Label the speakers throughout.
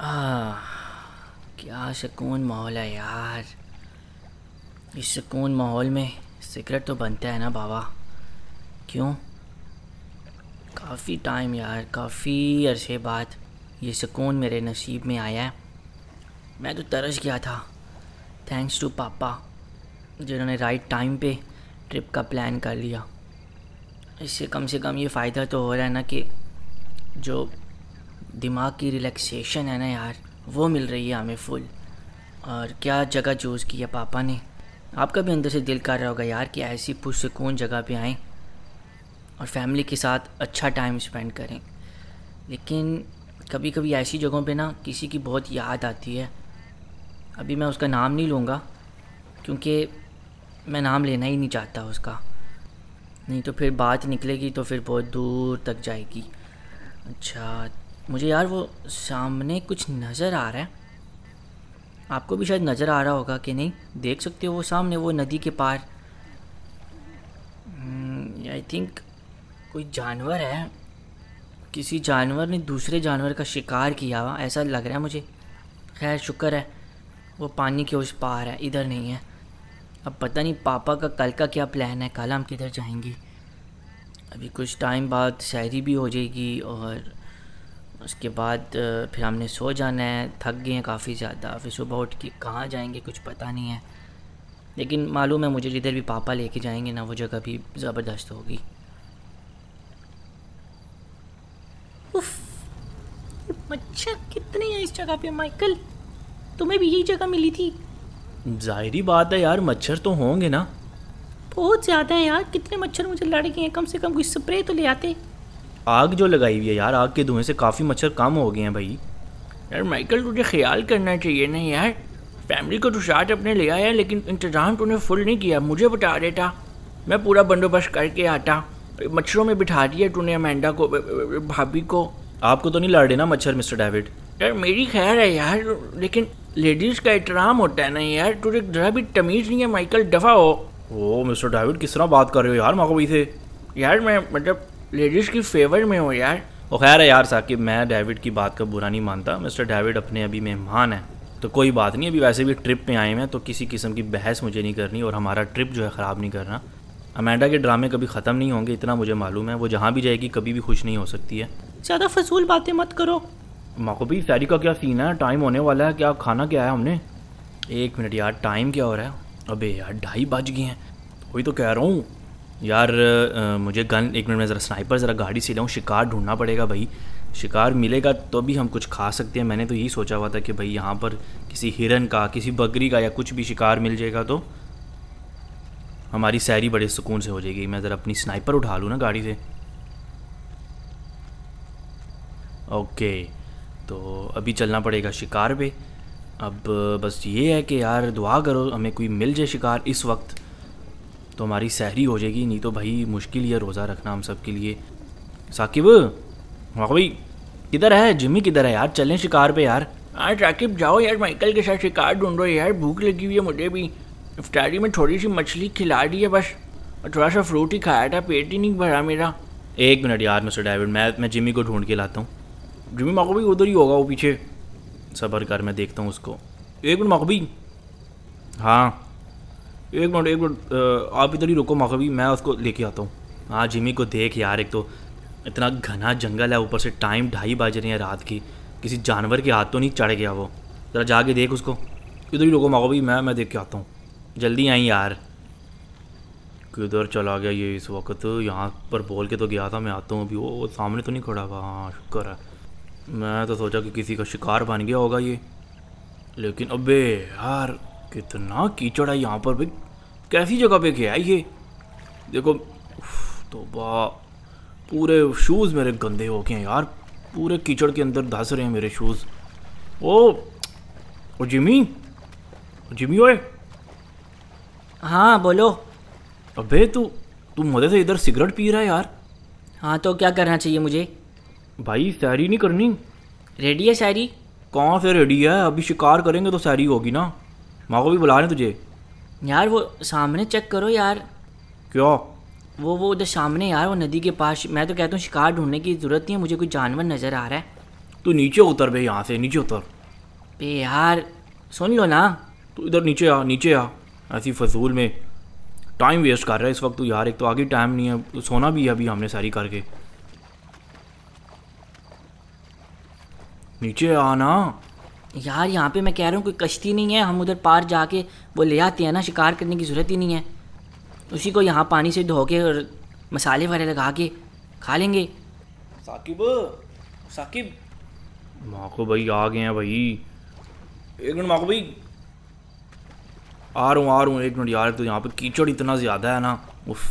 Speaker 1: आह, क्या सुकून माहौल है यार। इस सुकून माहौल में सिगरेट तो बनता है ना बाबा। क्यों? काफ़ी टाइम यार काफ़ी अरसे बाद ये सुकून मेरे नसीब में आया है। मैं तो तरस गया था। थैंक्स टू पापा जिन्होंने राइट टाइम पे ट्रिप का प्लान कर लिया। इससे कम से कम ये फ़ायदा तो हो रहा है ना कि जो दिमाग की रिलैक्सेशन है ना यार? वो मिल रही है हमें फुल और क्या जगह चूज़ की है पापा ने? आपका भी अंदर से दिल कर रहा होगा यार कि ऐसी पुरसकून जगह पे आएँ और फैमिली के साथ अच्छा टाइम स्पेंड करें. लेकिन कभी कभी ऐसी जगहों पे ना किसी की बहुत याद आती है. अभी मैं उसका नाम नहीं लूँगा, क्योंकि मैं नाम लेना ही नहीं चाहता उसका. नहीं तो फिर बात निकलेगी तो फिर बहुत दूर तक जाएगी. अच्छा मुझे यार वो सामने कुछ नज़र आ रहा है। आपको भी शायद नज़र आ रहा होगा कि नहीं? देख सकते हो वो सामने, वो नदी के पार। आई थिंक कोई जानवर है। किसी जानवर ने दूसरे जानवर का शिकार किया हुआ, ऐसा लग रहा है मुझे। खैर, शुक्र है, वो पानी के उस पार है, इधर नहीं है। अब पता नहीं पापा का, कल का क्या प्लान है, कल हम किधर जाएँगे। अभी कुछ टाइम बाद शायरी भी हो जाएगी और उसके बाद फिर हमने सो जाना है। थक गए हैं काफ़ी ज़्यादा। फिर सुबह उठ के कहाँ जाएँगे कुछ पता नहीं है। लेकिन मालूम है मुझे जिधर भी पापा लेके जाएँगे ना वो जगह भी ज़बरदस्त होगी। मच्छर कितने हैं इस जगह पे माइकल? तुम्हें भी यही जगह मिली थी?
Speaker 2: जाहिरी बात है यार मच्छर तो होंगे ना।
Speaker 1: बहुत ज़्यादा है यार। कितने मच्छर मुझे लड़ गए हैं। कम से कम कुछ स्प्रे तो ले आते।
Speaker 2: आग जो लगाई हुई है यार आग के धुएँ से काफ़ी मच्छर कम हो गए हैं भाई।
Speaker 3: यार माइकल तुझे ख्याल करना चाहिए ना यार। फैमिली को तो साथ अपने ले आया लेकिन इंतज़ाम तूने फुल नहीं किया। मुझे बता देता। मैं पूरा बंदोबस्त करके आता। मच्छरों में बिठा दिया तूने अमेंडा को भाभी को।
Speaker 2: आपको तो नहीं लड़ ना मच्छर मिस्टर डेविड?
Speaker 3: यार मेरी खैर है यार लेकिन लेडीज़ का एहतराम होता है ना यार। तुझे ज़रा भी तमीज़ नहीं है माइकल दफ़ा हो।
Speaker 2: ओ मिस्टर डेविड किस तरह बात कर रहे हो यार माँ को माकबी से?
Speaker 3: यार मैं मतलब लेडीज़ की फेवर में हो यार।
Speaker 2: वो खैर है यार साकिब मैं डेविड की बात का बुरा नहीं मानता। मिस्टर डेविड अपने अभी मेहमान है तो कोई बात नहीं अभी वैसे भी ट्रिप में आए हैं तो किसी किस्म की बहस मुझे नहीं करनी और हमारा ट्रिप जो है ख़राब नहीं करना। अमेंडा के ड्रामे कभी ख़त्म नहीं होंगे इतना मुझे मालूम है वो जहाँ भी जाएगी कभी भी खुश नहीं हो सकती है।
Speaker 1: ज़्यादा फजूल बातें मत करो।
Speaker 2: माकूबी सैरी का क्या सीन है? टाइम होने वाला है क्या खाना क्या है हमने? एक मिनट यार टाइम क्या हो रहा है? अबे यार ढाई बज गए हैं। वही तो कह रहा हूँ। यार आ, मुझे गन एक मिनट में ज़रा स्नाइपर ज़रा गाड़ी से लाऊँ शिकार ढूंढना पड़ेगा भाई। शिकार मिलेगा तो भी हम कुछ खा सकते हैं। मैंने तो यही सोचा हुआ था कि भाई यहाँ पर किसी हिरन का किसी बकरी का या कुछ भी शिकार मिल जाएगा तो हमारी सैरी बड़े सुकून से हो जाएगी। मैं ज़रा अपनी स्नाइपर उठा लूँ ना गाड़ी से। ओके तो अभी चलना पड़ेगा शिकार पे। अब बस ये है कि यार दुआ करो हमें कोई मिल जाए शिकार इस वक्त। तो हमारी सहरी हो जाएगी नहीं तो भाई मुश्किल ही रोज़ा रखना हम सब के लिए। साकिब हाँ भाई किधर है? जिम्मी किधर है यार? चलें शिकार पे यार।
Speaker 3: हाँ साकिब जाओ यार माइकल के साथ शिकार ढूंढो यार भूख लगी हुई है मुझे भी। इफ्तारी में थोड़ी सी मछली खिला दी है बस और थोड़ा सा फ्रूट ही खाया था पेट ही नहीं भरा मेरा।
Speaker 2: एक मिनट यार मिस्टर डेविड मैं मैं जिमी को ढूंढ के लाता हूँ। जिम्मी मकबी उधर ही होगा वो पीछे। सबर कर मैं देखता हूँ उसको। एक मिनट मकबी हाँ। एक मिनट एक मिनट आप इधर ही रुको मकबी मैं उसको लेके आता हूँ। हाँ जिमी को देख यार, एक तो इतना घना जंगल है, ऊपर से टाइम ढाई बज रही है रात की। किसी जानवर के हाथ तो नहीं चढ़ गया वो। ज़रा जाके देख उसको। इधर ही रुको मकबी मैं मैं देख के आता हूँ। जल्दी आई यार। किधर चला गया ये इस वक्त? यहाँ पर बोल के तो गया था, मैं आता हूँ अभी। वो सामने तो नहीं खड़ा हुआ हाँ शुक्र है। मैं तो सोचा कि किसी का शिकार बन गया होगा ये। लेकिन अबे यार, कितना कीचड़ है यहाँ पर भाई कैसी जगह पे गया है ये? देखो तो बा पूरे शूज़ मेरे गंदे हो गए हैं यार। पूरे कीचड़ के अंदर धस रहे हैं मेरे शूज़ ओ ओ जिमी जिमी ओए।
Speaker 1: हाँ बोलो।
Speaker 2: अबे तू तू मज़े से इधर सिगरेट पी रहा है यार।
Speaker 1: हाँ तो क्या करना चाहिए मुझे?
Speaker 2: भाई सैरी नहीं करनी।
Speaker 1: रेडी है शायरी
Speaker 2: कौन से रेडी है? अभी शिकार करेंगे तो सैरी होगी ना। माँ को भी बुला रहे तुझे।
Speaker 1: यार वो सामने चेक करो यार।
Speaker 2: क्यों?
Speaker 1: वो वो उधर सामने यार वो नदी के पास। मैं तो कहता हूँ शिकार ढूँढने की ज़रूरत नहीं है मुझे कोई जानवर नज़र आ रहा है।
Speaker 2: तू नीचे उतर बे यहाँ से नीचे उतर।
Speaker 1: बे यार सुन लो ना।
Speaker 2: तू इधर नीचे आ नीचे आ। ऐसी फजूल में टाइम वेस्ट कर रहा है इस वक्त तू यार। एक तो आगे टाइम नहीं है सोना भी है अभी हमने सारी करके। नीचे आ ना।
Speaker 1: यार यहाँ पे मैं कह रहा हूँ कोई कश्ती नहीं है। हम उधर पार जाके वो ले आते हैं ना शिकार करने की ज़रूरत ही नहीं है। उसी को यहाँ पानी से धो के और मसाले वाले लगा के खा लेंगे।
Speaker 2: साकिब साकिब। माको भाई आ गए हैं भाई। एक मिनट माको भाई। आ रहा हूँ आ रहा हूँ एक मिनट यार तो यहाँ पे कीचड़ इतना ज़्यादा है ना उफ।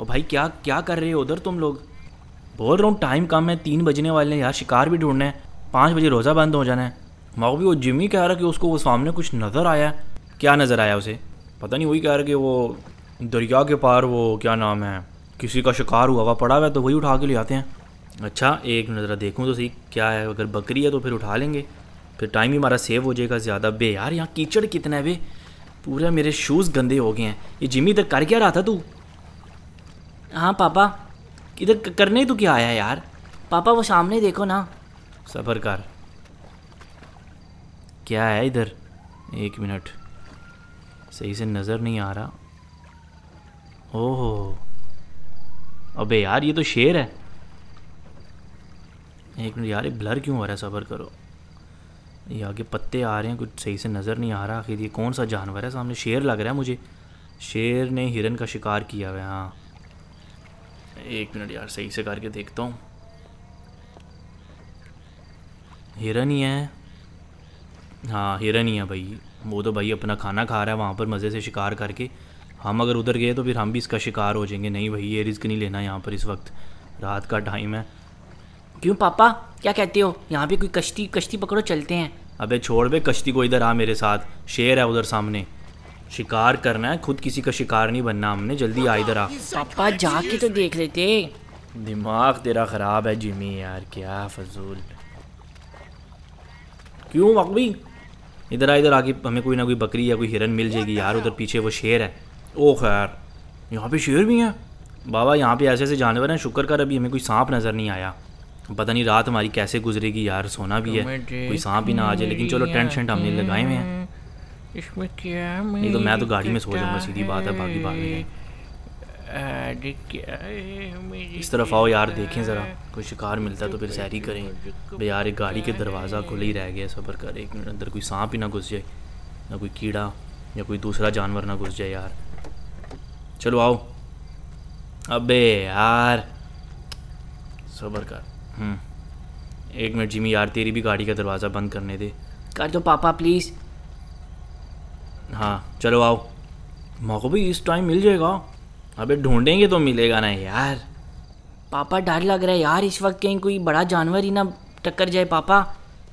Speaker 2: और भाई क्या क्या कर रहे हो उधर तुम लोग? बोल रहा हूँ टाइम कम है, तीन बजने वाले हैं यार, शिकार भी ढूंढना है। पाँच बजे रोज़ा बंद हो जाना है। माओ भी वो जिमी कह रहा कि उसको वो सामने कुछ नज़र आया क्या नज़र आया उसे? पता नहीं, वही कह रहा कि वो दरिया के पार वो क्या नाम है, किसी का शिकार हुआ हुआ पड़ा हुआ है तो वही उठा के ले आते हैं। अच्छा एक मिनट ज़रा देखूँ तो सही, क्या है? अगर बकरी है तो फिर उठा लेंगे। फिर टाइम ही हमारा सेव हो जाएगा ज़्यादा। बे यार, यहाँ कीचड़ कितना है बे। पूरा मेरे शूज़ गंदे हो गए हैं। ये जिमी तक कर क्या रहा था तू?
Speaker 1: हाँ पापा।
Speaker 2: इधर करने तो क्या आया यार?
Speaker 1: पापा, वो सामने देखो ना।
Speaker 2: सफ़र कर। क्या है इधर? एक मिनट। सही से नज़र नहीं आ रहा। ओहो। अबे यार, ये तो शेर है। एक मिनट यार, ये ब्लर क्यों हो रहा है? सबर करो। ये आगे पत्ते आ रहे हैं, कुछ सही से नज़र नहीं आ रहा। आखिर ये कौन सा जानवर है? सामने शेर लग रहा है मुझे। शेर ने हिरन का शिकार किया हुआ है हाँ। एक मिनट यार सही से करके देखता हूँ। हिरन ही। है हाँ हिरन ही है भाई। वो तो भाई अपना खाना खा रहा है वहाँ पर मज़े से शिकार करके। हम अगर उधर गए तो फिर हम भी इसका शिकार हो जाएँगे। नहीं भाई ये रिस्क नहीं लेना यहाँ पर इस वक्त। रात का टाइम है।
Speaker 1: क्यों पापा? क्या कहते हो? यहाँ पे कोई कश्ती कश्ती पकड़ो चलते हैं।
Speaker 2: अबे छोड़ बे कश्ती को इधर आ मेरे साथ। शेर है उधर सामने। शिकार करना है खुद किसी का शिकार नहीं बनना हमने जल्दी आ इधर आ।
Speaker 1: पापा जाके तो देख लेते।
Speaker 2: दिमाग तेरा ख़राब है जिमी यार क्या फजूल। क्यों मकबी इधर आ इधर आके हमें कोई ना कोई बकरी या कोई हिरन मिल जाएगी। यार उधर पीछे वो शेर है। ओ खैर यहाँ पे शेर भी हैं? बाबा यहाँ पे ऐसे ऐसे जानवर हैं शुक्र कर अभी हमें कोई सांप नज़र नहीं आया। पता नहीं रात हमारी कैसे गुजरेगी यार सोना भी है। कोई सांप ही ना आ जाए लेकिन चलो टेंट शेंट हमने लगाए हुए हैं।
Speaker 3: इसमें क्या
Speaker 2: नहीं तो मैं तो गाड़ी में सो जाऊँगा सीधी बात है बाकी है?
Speaker 3: है मेरी
Speaker 2: इस तरफ़ आओ यार देखें ज़रा कोई शिकार मिलता है तो फिर सैरी करें। भाई यार एक गाड़ी के दरवाज़ा खुले ही रह गया सफ़र कर एक मिनट अंदर कोई सांप ही ना घुस जाए ना कोई कीड़ा या कोई दूसरा जानवर ना घुस जाए यार। चलो आओ। अबे यार सबर कर। हम्म। एक मिनट जिमी यार तेरी भी गाड़ी का दरवाज़ा बंद करने दे।
Speaker 1: कर दो पापा प्लीज़
Speaker 2: हाँ चलो आओ। मौका भी इस टाइम मिल जाएगा। अबे ढूंढेंगे तो मिलेगा ना यार।
Speaker 1: पापा डर लग रहा है यार इस वक्त कहीं कोई बड़ा जानवर ही ना टक्कर जाए पापा।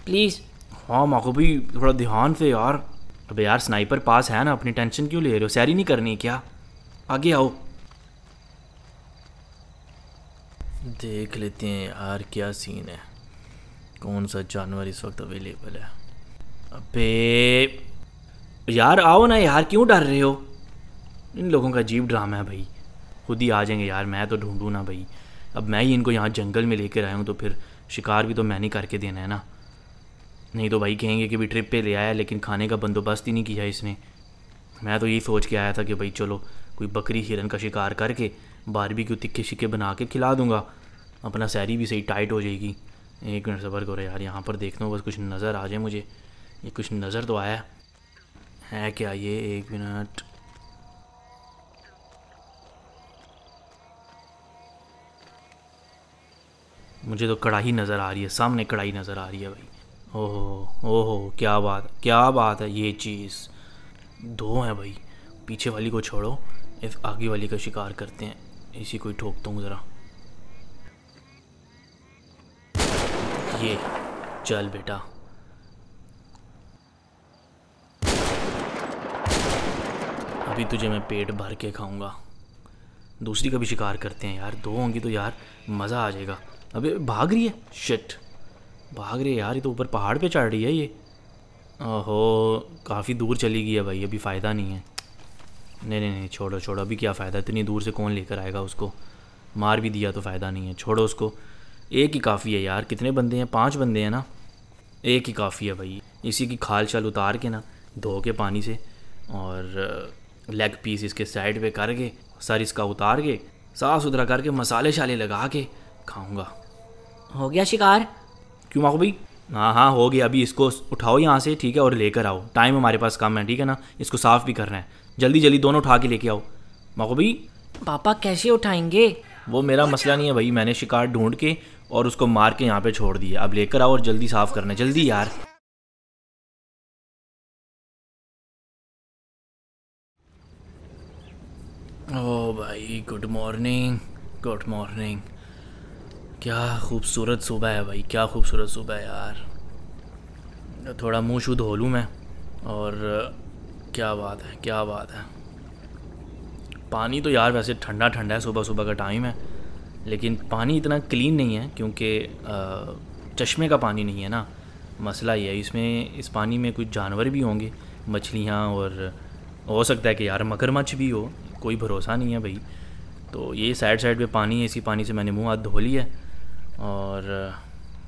Speaker 1: प्लीज़
Speaker 2: हाँ माको भी थोड़ा ध्यान से यार। अबे यार स्नाइपर पास है ना अपनी टेंशन क्यों ले रहे हो? सैरी नहीं करनी क्या? आगे आओ। देख लेते हैं यार क्या सीन है। कौन सा जानवर इस वक्त अवेलेबल है? अबे यार, आओ ना यार, क्यों डर रहे हो? इन लोगों का अजीब ड्रामा है भाई। खुद ही आ जाएँगे यार, मैं तो ढूंढूँ ना भाई। अब मैं ही इनको यहाँ जंगल में लेकर आया हूँ तो फिर शिकार भी तो मैं नहीं करके देना है ना। नहीं तो भाई कहेंगे कि भी ट्रिप पे ले आया, लेकिन खाने का बंदोबस्त ही नहीं किया इसने। मैं तो यही सोच के आया था कि भाई चलो, कोई बकरी हिरन का शिकार करके बारबी क्यों तिक्के शिक्के बना के खिला दूँगा। अपना सैरी भी सही टाइट हो जाएगी। एक मिनट सबर करो यार, यहाँ पर देखता हूँ, बस कुछ नज़र आ जाए मुझे। ये कुछ नज़र तो आया। है क्या ये एक मिनट? मुझे तो कढ़ाई नज़र आ रही है, सामने कढ़ाई नज़र आ रही है भाई। ओहो ओहो, क्या बात क्या बात है ये चीज़। दो हैं भाई, पीछे वाली को छोड़ो इस आगे वाली का शिकार करते हैं। इसी को ही ठोकता हूँ ज़रा। ये, चल बेटा। अभी तुझे मैं पेट भर के खाऊँगा। दूसरी का भी शिकार करते हैं यार, दो होंगी तो यार मज़ा आ जाएगा। अबे भाग रही है? शिट भाग रही है यार, ये तो ऊपर पहाड़ पे चढ़ रही है ये। ओहो, काफ़ी दूर चली गई है भाई, अभी फ़ायदा नहीं है। नहीं नहीं नहीं, छोड़ो छोड़ो, अभी क्या फ़ायदा? इतनी दूर से कौन लेकर आएगा उसको? मार भी दिया तो फ़ायदा नहीं है, छोड़ो उसको। एक ही काफ़ी है यार, कितने बंदे हैं? पाँच बंदे हैं ना? एक ही काफ़ी है भाई। इसी की खाल चाल उतार के ना, धो के पानी से और लेग पीस इसके साइड पे करके सर इसका उतार के साफ़ सुथरा करके मसाले शाले लगा के खाऊँगा।
Speaker 1: हो गया शिकार?
Speaker 2: क्यों माको भाई? हाँ हाँ हो गया। अभी इसको उठाओ यहाँ से ठीक है और लेकर आओ। टाइम हमारे पास कम है ठीक है ना? इसको साफ़ भी करना है। जल्दी जल्दी दोनों उठा के लेके आओ। माको भाई?
Speaker 1: पापा कैसे उठाएँगे?
Speaker 2: वो मेरा मसला नहीं है भाई। मैंने शिकार ढूंढ के और उसको मार के यहाँ पे छोड़ दिया। अब लेकर आओ और जल्दी साफ़ करना है। जल्दी यार। ओ भाई गुड मॉर्निंग गुड मॉर्निंग क्या खूबसूरत सुबह है भाई, क्या खूबसूरत सुबह है यार. थोड़ा मुँह शुद्ध हो लूँ मैं, और, क्या बात है, क्या बात है. पानी तो यार वैसे ठंडा ठंडा है, सुबह सुबह का टाइम है, लेकिन पानी इतना क्लीन नहीं है, क्योंकि चश्मे का पानी नहीं है ना. मसला ये है, इसमें, इस पानी में कुछ जानवर भी होंगे, मछलियाँ और, हो सकता है कि यार मगरमच्छ भी हो कोई भरोसा नहीं है भाई। तो ये साइड साइड पे पानी है, इसी पानी से मैंने मुँह हाथ धो लिया और,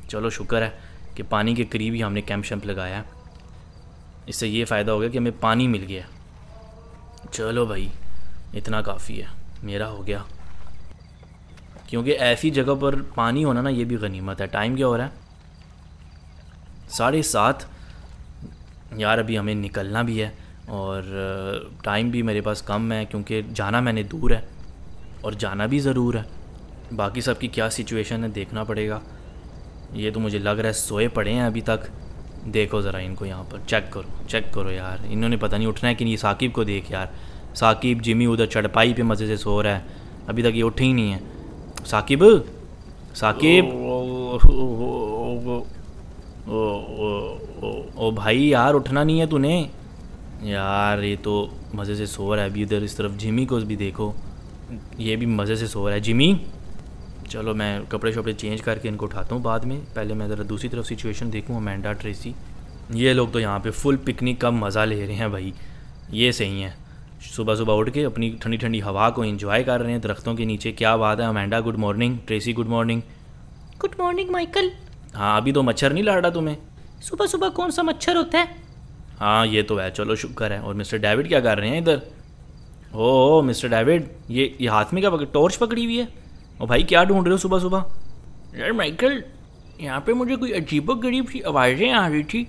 Speaker 2: चलो शुक्र है कि पानी के करीब ही हमने कैंप शैम्प लगाया इससे ये फ़ायदा हो गया कि हमें पानी मिल गया चलो भाई, इतना काफ़ी है, मेरा हो गया। क्योंकि ऐसी जगह पर पानी होना ना, ये भी गनीमत है। टाइम क्या हो रहा है? साढ़े सात। यार, अभी हमें निकलना भी है। और टाइम भी मेरे पास कम है क्योंकि जाना मैंने दूर है और जाना भी ज़रूर है बाकी सब की क्या सिचुएशन है देखना पड़ेगा ये तो मुझे लग रहा है सोए पड़े हैं अभी तक देखो ज़रा इनको यहाँ पर चेक करो चेक करो यार इन्होंने पता नहीं उठना है कि नहीं साकिब को देख यार साकिब जिमी उधर चढ़पाई पे मज़े से सो रहा है अभी तक ये उठे ही नहीं है साकिब साकिब ओ, ओ, भाई यार उठना नहीं है तूने यार ये तो मज़े से सो रहा है अभी उधर इस तरफ़ जिमी को भी देखो। ये भी मज़े से सो रहा है। जिमी चलो मैं कपड़े शपड़े चेंज करके इनको उठाता हूँ बाद में। पहले मैं ज़रा दूसरी तरफ़ सिचुएशन देखूँ अमेंडा ट्रेसी ये लोग तो यहाँ पे फुल पिकनिक का मज़ा ले रहे हैं भाई। ये सही है। सुबह सुबह उठ के अपनी ठंडी ठंडी हवा को एंजॉय कर रहे हैं दरख्तों के नीचे। क्या बात है Amanda good morning Tracy good morning
Speaker 1: good morning Michael
Speaker 2: हाँ अभी तो मच्छर नहीं लड़ रहा तुम्हें।
Speaker 1: सुबह सुबह कौन सा मच्छर होता है?
Speaker 2: हाँ ये तो है। चलो शुक्र है। और मिस्टर डेविड क्या कर रहे हैं इधर? ओ मिस्टर डेविड ये ये हाथ में क्या पकड़ टॉर्च पकड़ी हुई है? और भाई क्या ढूंढ रहे हो सुबह सुबह?
Speaker 3: यार माइकल यहाँ पे मुझे कोई अजीबो गरीब सी आवाज़ें आ रही थी।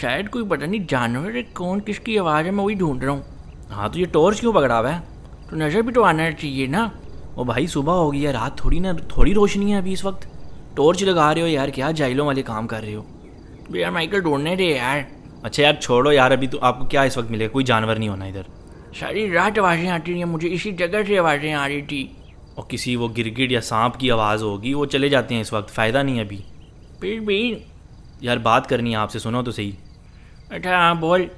Speaker 3: शायद कोई पता नहीं जानवर है कौन किसकी आवाज़ है मैं वही ढूंढ रहा हूँ।
Speaker 2: हाँ तो ये टॉर्च क्यों पकड़ा हुआ है?
Speaker 3: तो नज़र भी तो आना चाहिए ना।
Speaker 2: ओ भाई सुबह हो गई है रात थोड़ी ना थोड़ी रोशनी है अभी इस वक्त। टॉर्च लगा रहे हो यार क्या जाइलों वाले काम कर रहे हो?
Speaker 3: यार माइकल ढूँढने दे यार।
Speaker 2: अच्छा यार छोड़ो यार अभी तो आपको क्या इस वक्त मिलेगा? कोई जानवर नहीं होना इधर।
Speaker 3: सारी रात आवाज़ें आती रही मुझे इसी जगह से आवाज़ें आ रही थी।
Speaker 2: और किसी वो गिरगिट या सांप की आवाज़ होगी वो चले जाते हैं इस वक्त फ़ायदा नहीं अभी।
Speaker 3: फिर भी
Speaker 2: यार बात करनी है आपसे सुनो तो सही।
Speaker 3: अच्छा हाँ बोल।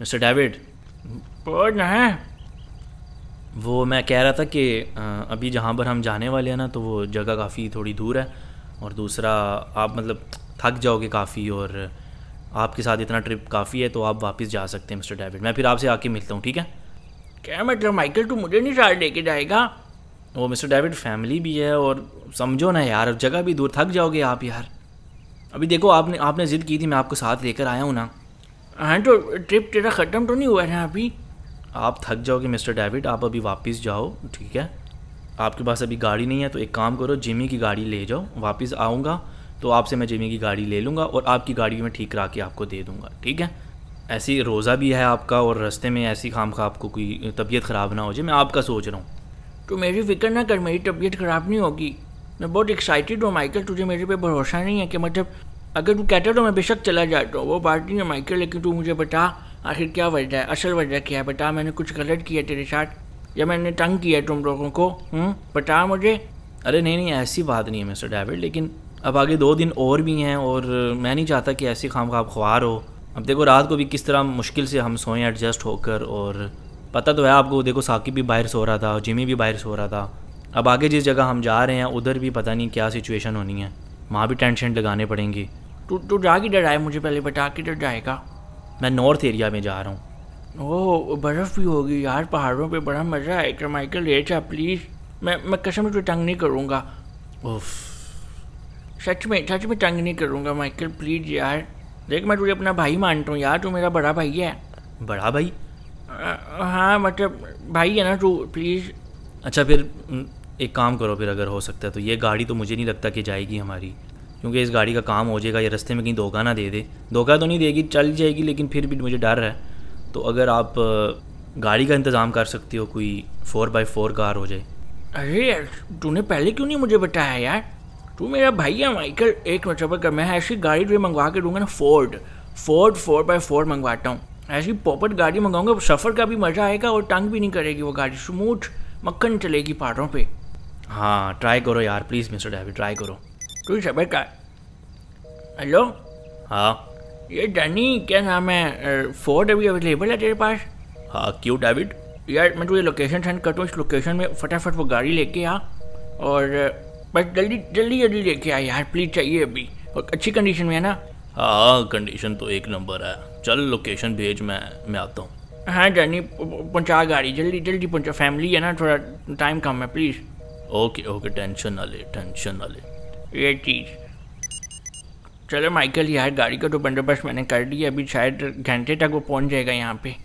Speaker 2: Mister David.
Speaker 3: बोल ना
Speaker 2: वो मैं कह रहा था कि अभी जहाँ पर हम जाने वाले हैं ना तो वो जगह काफ़ी थोड़ी दूर है और दूसरा आप मतलब थक जाओगे काफ़ी और आपके साथ इतना ट्रिप काफ़ी है तो आप वापस जा सकते हैं मिस्टर डेविड। मैं फिर आपसे आके मिलता हूँ ठीक है?
Speaker 3: क्या मतलब माइकल तू मुझे नहीं साथ लेके जाएगा?
Speaker 2: वो मिस्टर डेविड फैमिली भी है और समझो ना यार जगह भी दूर थक जाओगे आप यार। अभी देखो आपने आपने ज़िद की थी मैं आपको साथ लेकर आया हूँ ना।
Speaker 3: हाँ तो ट्रिप तेरा ख़त्म तो नहीं हुआ है अभी?
Speaker 2: आप थक जाओगे मिस्टर डेविड आप अभी वापस जाओ ठीक है? आपके पास अभी गाड़ी नहीं है तो एक काम करो जिमी की गाड़ी ले जाओ वापस आऊँगा। तो आपसे मैं जिमी की गाड़ी ले लूँगा और आपकी गाड़ी में ठीक करा के आपको दे दूँगा ठीक है? ऐसी रोज़ा भी है आपका और रास्ते में ऐसी खाम खा आपको कोई तबीयत ख़राब ना हो जाए मैं आपका सोच रहा हूँ।
Speaker 3: तो मेरी फ़िक्र ना कर मेरी तबीयत ख़राब नहीं होगी। मैं बहुत एक्साइटेड हूँ माइकल तुझे मेरे पे भरोसा नहीं है कि मतलब अगर तू कहता तो मैं बेशक चला जाता हूँ वो बात नहीं है माइकल लेकिन तू मुझे बता आखिर क्या वजह है असल वजह क्या है बता मैंने कुछ गलत किया तेरे साथ? या मैंने तंग किया तुम लोगों को हुँ? बता मुझे।
Speaker 2: अरे नहीं नहीं ऐसी बात नहीं है मिस्टर डेविड लेकिन अब आगे दो दिन और भी हैं और मैं नहीं चाहता कि ऐसी खाम खाब ख्वार हो। अब देखो रात को भी किस तरह मुश्किल से हम सोएँ एडजस्ट होकर और पता तो है आपको देखो साकिब भी बाहर सो रहा था और जिमी भी बाहर सो रहा था। अब आगे जिस जगह हम जा रहे हैं उधर भी पता नहीं क्या सिचुएशन होनी है। वहाँ भी टेंशन लगाने पड़ेंगी।
Speaker 3: तू तू जा किधर आए मुझे पहले बता के डर जाएगा।
Speaker 2: मैं नॉर्थ एरिया में जा रहा हूँ।
Speaker 3: ओह बर्फ़ भी होगी यार पहाड़ों पे बड़ा मज़ा आएगा माइकल ले जा प्लीज़ मैं मैं कसम से तंग नहीं करूँगा।
Speaker 2: उफ।
Speaker 3: सच में सच में तंग नहीं करूँगा माइकल प्लीज़ यार। देख मैं तुझे अपना भाई मानता हूँ यार तू मेरा बड़ा भाई है।
Speaker 2: बड़ा भाई?
Speaker 3: अ, हाँ मतलब भाई है ना तू प्लीज़
Speaker 2: अच्छा फिर एक काम करो फिर अगर हो सकता है तो। ये गाड़ी तो मुझे नहीं लगता कि जाएगी हमारी क्योंकि इस गाड़ी का काम हो जाएगा ये रास्ते में कहीं धोखा ना दे दे। धोखा तो नहीं देगी चल जाएगी लेकिन फिर भी मुझे डर है। तो अगर आप गाड़ी का इंतज़ाम कर सकते हो कोई फोर बाई फोर कार हो जाए।
Speaker 3: अरे यार तूने पहले क्यों नहीं मुझे बताया यार? तू मेरा भाई है माइकल एक मतलब कर मैं ऐसी गाड़ी तुझे मंगवा के दूँगा ना Ford Ford four by four मंगवाता हूँ। ऐसी पॉपट गाड़ी मंगाऊँगा सफ़र का भी मज़ा आएगा और तंग भी नहीं करेगी वो गाड़ी। स्मूथ मक्खन चलेगी पहाड़ों पे।
Speaker 2: हाँ ट्राई करो यार प्लीज़ मिस्टर डेविड ट्राई करो।
Speaker 3: तू सबर का हेलो
Speaker 2: हाँ।
Speaker 3: ये डनी क्या नाम है? फोर्ड अभी अवेलेबल है तेरे पास?
Speaker 2: हाँ क्यों डेविड
Speaker 3: यार मैं तुझे लोकेशन सेंड करता हूँ। इस लोकेशन में फटाफट वो गाड़ी लेके आ। और बस जल्दी जल्दी जल्दी लेके आए यार प्लीज़ चाहिए अभी। और अच्छी कंडीशन में है ना?
Speaker 2: हाँ कंडीशन तो एक नंबर है। चल लोकेशन भेज मैं मैं आता हूँ।
Speaker 3: हाँ डनी प- प- गाड़ी। जल्दी जल्दी पहुँचा। फैमिली है ना थोड़ा टाइम कम है प्लीज़
Speaker 2: ओके ओके टेंशन ना ले टेंशन ना ले।
Speaker 3: ये चीज़। चलो माइकल यार गाड़ी का तो बंदोबस्त मैंने कर दिया अभी शायद घंटे तक वो पहुँच जाएगा यहाँ पे।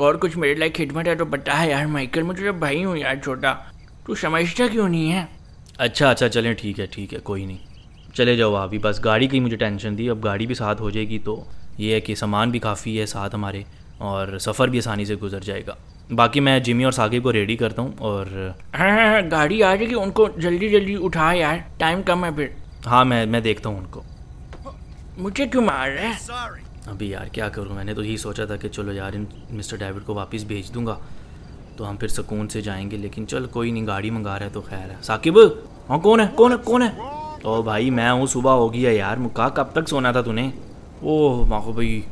Speaker 3: और कुछ मेरे लायक खिदमत है तो बता है यार माइकल मैं तुझे भाई हूँ यार छोटा। तू समझता क्यों नहीं है?
Speaker 2: अच्छा अच्छा चलें ठीक है ठीक है कोई नहीं। चले जाओ आप ही बस गाड़ी की मुझे टेंशन थी अब गाड़ी भी साथ हो जाएगी तो। ये है कि सामान भी काफ़ी है साथ हमारे और सफ़र भी आसानी से गुजर जाएगा। बाकी मैं जिमी और साकिब को रेडी करता हूँ और
Speaker 3: हाँ हाँ हाँ, गाड़ी आ जाएगी उनको जल्दी जल्दी उठा यार टाइम कम है फिर।
Speaker 2: हाँ मैं मैं देखता हूँ उनको।
Speaker 3: मुझे क्यों मार रहा है?
Speaker 2: अभी यार क्या करूँ? मैंने तो यही सोचा था कि चलो यार इन मिस्टर डेविड को वापस भेज दूँगा। तो हम फिर सुकून से जाएँगे, लेकिन चल कोई नहीं, गाड़ी मंगा रहा है तो खैर है। साकिब? हाँ कौन है? कौन है? कौन है? ओ भाई, मैं हूँ, सुबह हो गई है यार। मुक्का, कब तक सोना था तूने? ओह माखो भाई।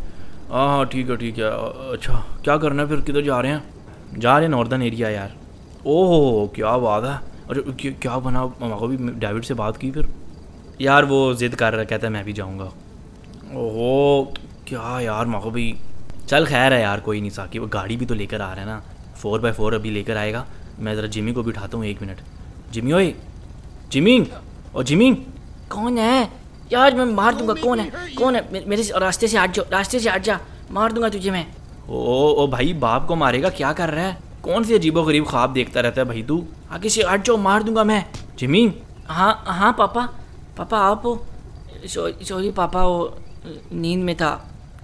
Speaker 2: हाँ ठीक है ठीक है। अच्छा क्या करना है फिर? किधर जा रहे हैं? जा रहे हैं नॉर्दर्न एरिया यार। ओह, क्या बात है। अरे, क्या- बना? माखो भी डेविड से बात की फिर? यार, वो ज़िद कर रहा कहता है, मैं भी जाऊँगा। ओहो, क्या यार, माखो भाई। चल, खैर है यार, कोई नहीं साकी वो गाड़ी भी तो लेकर आ रहा है ना। फोर बाय फोर अभी लेकर आएगा। मैं ज़रा जिमी को भी उठाता हूँ एक मिनट। जिमी ओए जिमी और जिमी
Speaker 1: कौन है? यार मैं मार दूँगा कौन है? कौन है? मेरे रास्ते से हट जाओ रास्ते से हट जा मार दूँगा तुझे मैं।
Speaker 2: ओ ओ भाई बाप को मारेगा क्या कर रहा है? कौन सी अजीबो गरीब ख्वाब देखता रहता है भाई तू?
Speaker 1: आगे से हट जाओ मार दूँगा मैं।
Speaker 2: जिमी।
Speaker 1: हाँ हाँ पापा पापा आप सॉरी सॉरी पापा वो नींद में था।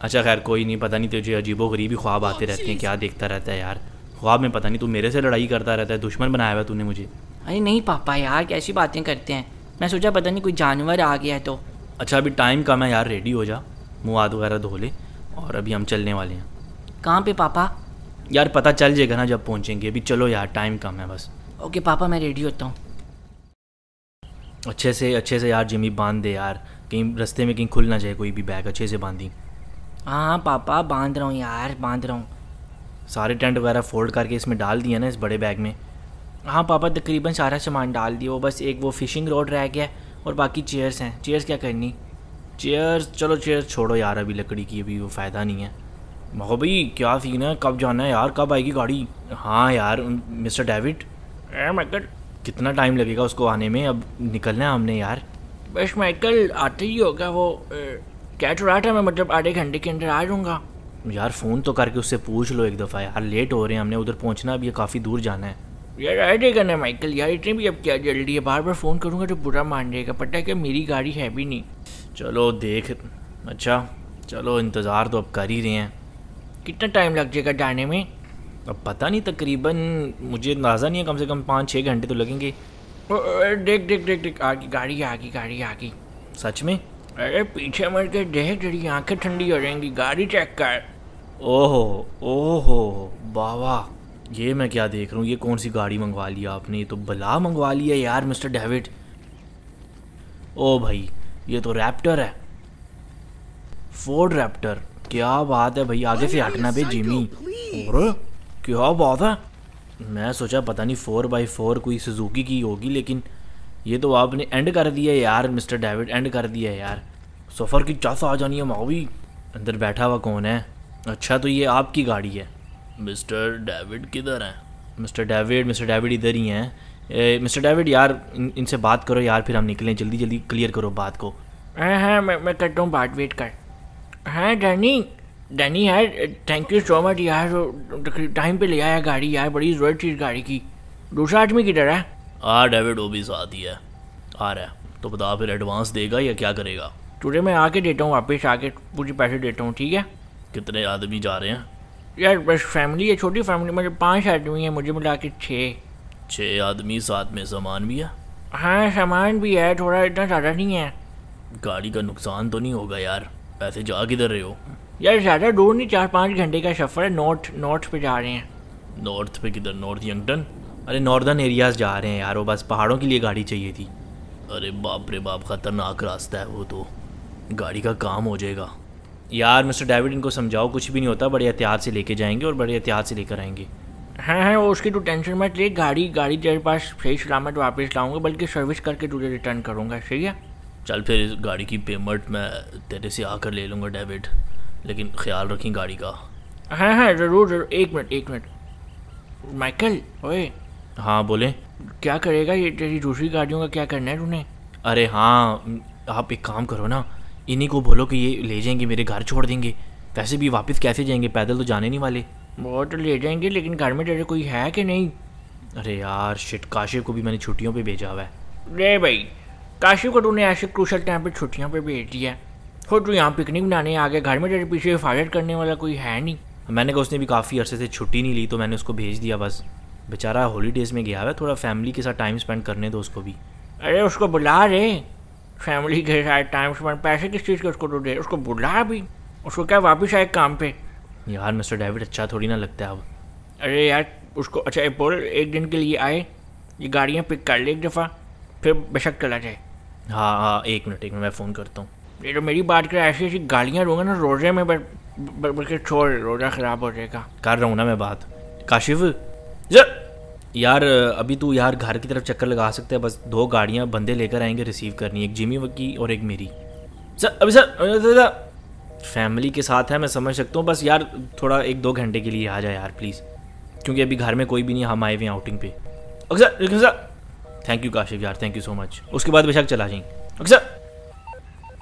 Speaker 2: अच्छा खैर कोई नहीं पता नहीं तुझे अजीबो गरीबी ख्वाब आते रहते हैं क्या देखता रहता है यार? ख्वाब में पता नहीं तू मेरे से लड़ाई करता रहता है दुश्मन बनाया हुआ तूने मुझे।
Speaker 1: अरे नहीं पापा यार कैसी बातें करते हैं। मैं सोचा पता नहीं कोई जानवर आ गया है तो।
Speaker 2: अच्छा अभी टाइम कम है यार रेडी हो जा। मुँह हाथ वगैरह धो ले और अभी हम चलने वाले हैं।
Speaker 1: कहाँ पे पापा?
Speaker 2: यार पता चल जाएगा ना जब पहुँचेंगे। अभी चलो यार टाइम कम है बस।
Speaker 1: ओके पापा मैं रेडी होता हूँ।
Speaker 2: अच्छे से अच्छे से यार जिमी बाँध दे यार। कहीं रास्ते में कहीं खुल ना जाए कोई भी बैग अच्छे से बांधी।
Speaker 1: हाँ हाँ पापा बाँध रहा हूँ यार बाँध रहा हूँ।
Speaker 2: सारे टेंट वगैरह फोल्ड करके इसमें डाल दिया ना इस बड़े बैग में।
Speaker 1: हाँ पापा तकरीबन सारा सामान डाल दिया वो बस एक वो फिशिंग रोड रह गया और बाकी चेयर्स हैं। चेयर्स क्या करनी?
Speaker 2: चेयर्स चलो चेयर्स छोड़ो यार अभी लकड़ी की अभी वो फ़ायदा नहीं है। महो भाई क्या सीन है? कब जाना है यार? कब आएगी गाड़ी? हाँ यार मिस्टर डेविड?
Speaker 3: माइकल
Speaker 2: कितना टाइम लगेगा उसको आने में? अब निकलना है हमने यार।
Speaker 3: बस माइकल आते ही होगा वो कह तो रहा था मैं मतलब आधे घंटे के अंदर आ जाऊँगा।
Speaker 2: यार फ़ोन तो करके उससे पूछ लो एक दफ़ा यार लेट हो रहे हैं हमने उधर पहुँचना भी है काफ़ी दूर जाना है।
Speaker 3: यार आ जाएगा ना माइकल यार इतनी भी अब क्या जल्दी है? बार बार फ़ोन करूँगा तो बुरा मान जाएगा पता है कि मेरी गाड़ी है भी नहीं।
Speaker 2: चलो देख अच्छा चलो इंतज़ार तो अब कर ही रहे हैं।
Speaker 3: कितना टाइम लग जाएगा जाने में?
Speaker 2: अब पता नहीं तकरीबन मुझे अंदाज़ा नहीं है कम से कम पाँच छः घंटे तो लगेंगे।
Speaker 3: देख देख देख देख आ गई गाड़ी आ गई गाड़ी आ गई
Speaker 2: सच में?
Speaker 3: अरे पीछे मर के देख तेरी आँखें ठंडी हो जाएँगी गाड़ी चेक कर।
Speaker 2: ओहो ओहो बाबा ये मैं क्या देख रहा हूँ? ये कौन सी गाड़ी मंगवा लिया आपने? ये तो बला मंगवा लिया यार मिस्टर डेविड। ओ भाई ये तो रैप्टर है। फोर्ड रैप्टर क्या बात है भाई आगे से हटना बे जिमी। अरे क्या बात है? मैं सोचा पता नहीं फोर बाई फोर कोई सुजुकी की होगी लेकिन ये तो आपने एंड कर दिया यार मिस्टर डेविड एंड कर दिया यार। सफ़र की चास आ जानी है मावी। अंदर बैठा हुआ कौन है? अच्छा तो ये आपकी गाड़ी है। मिस्टर डेविड किधर है? मिस्टर डेविड मिस्टर डेविड इधर ही हैं। मिस्टर डेविड यार इन, इनसे बात करो यार फिर हम निकलें। जल्दी जल्दी क्लियर करो बात को।
Speaker 3: हाँ हाँ मैं मैं करता हूँ बात वेट कर। हाँ डैनी? डैनी यार थैंक यू सो मच यार टाइम पे ले आया गाड़ी यार बड़ी ज़रूरत थी गाड़ी की। दूसरा आदमी किधर है?
Speaker 2: हाँ डेविड वो भी साथ ही है। आ रहा है। तो बता फिर एडवांस देगा या क्या करेगा?
Speaker 3: तुझे मैं आके देता हूँ वापस आके पूरे पैसे देता हूँ ठीक है?
Speaker 2: कितने आदमी जा रहे हैं?
Speaker 3: यार बस फैमिली है छोटी फैमिली मतलब पाँच आदमी है मुझे मिला के छः
Speaker 2: छः आदमी साथ में सामान भी है?
Speaker 3: हाँ सामान भी है थोड़ा इतना ज़्यादा नहीं है।
Speaker 2: गाड़ी का नुकसान तो नहीं होगा यार ऐसे जा किधर रहे हो?
Speaker 3: यार ज़्यादा दूर नहीं चार पाँच घंटे का सफ़र है नॉर्थ नॉर्थ पे जा रहे हैं।
Speaker 2: नॉर्थ पे किधर? नॉर्थ यंगटन अरे नॉर्दर्न एरियाज़ जा रहे हैं यार वो बस पहाड़ों के लिए गाड़ी चाहिए थी। अरे बाप रे बाप ख़तरनाक रास्ता है वो तो। गाड़ी का काम हो जाएगा। यार मिस्टर डेविड इनको समझाओ कुछ भी नहीं होता बड़े एहतियात से लेके जाएँगे और बड़े एहतियात से लेकर आएँगे।
Speaker 3: हाँ हाँ वो उसकी तो टेंशन मत ले गाड़ी गाड़ी तेरे पास सही सलामत वापस लाऊँगा बल्कि सर्विस करके तुझे रिटर्न करूँगा सही है?
Speaker 2: चल फिर इस गाड़ी की पेमेंट मैं तेरे से आकर ले लूँगा डेविड। लेकिन ख्याल रखी गाड़ी का।
Speaker 3: हाँ हाँ ज़रूर ज़रूर एक मिनट एक मिनट। माइकल ओए।
Speaker 2: हाँ बोले।
Speaker 3: क्या करेगा ये तेरी दूसरी गाड़ियों का क्या करना है तूने?
Speaker 2: अरे हाँ आप एक काम करो ना इन्हीं को बोलो कि ये ले जाएँगे मेरे घर छोड़ देंगे। वैसे भी वापस कैसे जाएँगे? पैदल तो जाने नहीं वाले।
Speaker 3: वो तो ले जाएँगे लेकिन घर में तेरे कोई है कि नहीं?
Speaker 2: अरे यार शिट काशिफ को भी मैंने छुट्टियों पे भेजा हुआ है।
Speaker 3: रे भाई काशिफ को तूने ऐसे क्रूशल टाइम पे छुट्टियों पे भेज दिया खुद तू यहाँ पिकनिक बनाने आ गया घर में तेरे पीछे हिफाजत करने वाला कोई है नहीं।
Speaker 2: मैंने कहा उसने भी काफ़ी अरसे से छुट्टी नहीं ली तो मैंने उसको भेज दिया बस। बेचारा हॉलीडेज़ में गया हुआ है थोड़ा फैमिली के साथ टाइम स्पेंड करने दो उसको भी।
Speaker 3: अरे उसको बुला रे। फैमिली के साथ टाइम स्पेंड पैसे किस चीज़ के उसको तो दे उसको बुला भी उसको क्या वापस आए काम पे?
Speaker 2: यार मिस्टर डेविड अच्छा थोड़ी ना लगता है अब।
Speaker 3: अरे यार उसको अच्छा एक बोल एक दिन के लिए आए ये गाड़ियाँ पिक कर ले एक दफ़ा फिर बेशक चला जाए।
Speaker 2: हाँ हाँ एक मिनट एक मिनट मैं फ़ोन करता हूँ।
Speaker 3: ये तो मेरी बात कर ऐसी ऐसी गाड़ियाँ दूँगा ना रोज़े में बल्कि छोड़ रोज़ा ख़राब हो जाएगा।
Speaker 2: कर रहा हूँ ना मैं बात। काशिफ जर यार, अभी तू यार घर की तरफ़ चक्कर लगा सकते हैं, बस दो गाड़ियाँ बंदे लेकर आएँगे रिसीव करनी एक जिमी की और एक मेरी। सर, अभी सर फैमिली के साथ है, मैं समझ सकता हूँ, बस यार थोड़ा एक दो घंटे के लिए आ जाए यार प्लीज़ क्योंकि अभी घर में कोई भी नहीं, हम आए हुए हैं आउटिंग पे। अक्सर सर थैंक यू काशिफ यार थैंक यू सो मच उसके बाद बेशक चला जाएँगे। अक्सर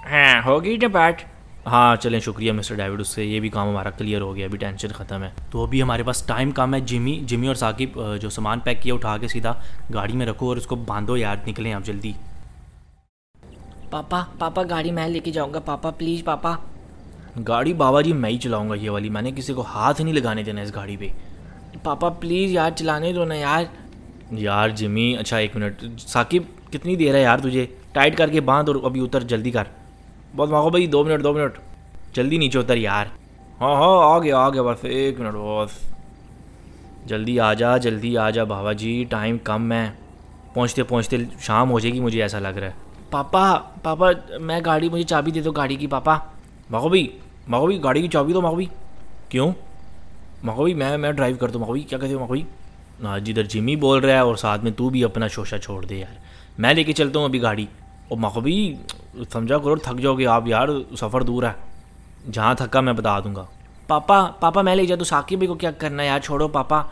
Speaker 3: हाँ होगी ना बात
Speaker 2: हाँ चलें शुक्रिया मिस्टर डेविड उससे ये भी काम हमारा क्लियर हो गया अभी टेंशन ख़त्म है। तो अभी हमारे पास टाइम कम है जिमी जिमी और साकिब जो सामान पैक किया उठा के सीधा गाड़ी में रखो और उसको बांधो यार निकलें आप जल्दी।
Speaker 1: पापा पापा गाड़ी मैं लेके जाऊँगा पापा प्लीज़ पापा।
Speaker 2: गाड़ी बाबा जी मैं ही चलाऊँगा ये वाली मैंने किसी को हाथ नहीं लगाने देना इस गाड़ी पे।
Speaker 1: पापा प्लीज़ यार चलाने दो ना यार।
Speaker 2: यार जिमी अच्छा एक मिनट साकिब कितनी देर है यार तुझे? टाइट करके बाँध और अभी उतर जल्दी कर। बहुत मांगो भाई, दो मिनट दो मिनट। जल्दी नीचे उतर यार। हाँ हाँ आ गया आ गया बस, एक मिनट बस। जल्दी आ जा, जल्दी आ जा बाबा जी टाइम कम है। पहुँचते पहुँचते शाम हो जाएगी मुझे ऐसा लग रहा है।
Speaker 1: पापा पापा, मैं गाड़ी, मुझे चाबी दे दो गाड़ी की, पापा।
Speaker 2: भाई भाई, गाड़ी की चाबी दो भाई। क्यों? भाई, मैं मैं ड्राइव कर दूँ भाई, क्या कहते हो भाई? ना जिधर जिमी बोल रहा है और साथ में तू भी अपना शोशा छोड़ दे यार। मैं लेके चलता हूँ अभी गाड़ी। और मखबी समझा करो थक जाओगे आप यार सफ़र दूर है। जहाँ थका मैं बता दूँगा।
Speaker 1: पापा पापा मैं ले जाता हूँ साकिब भाई को क्या करना है यार छोड़ो पापा।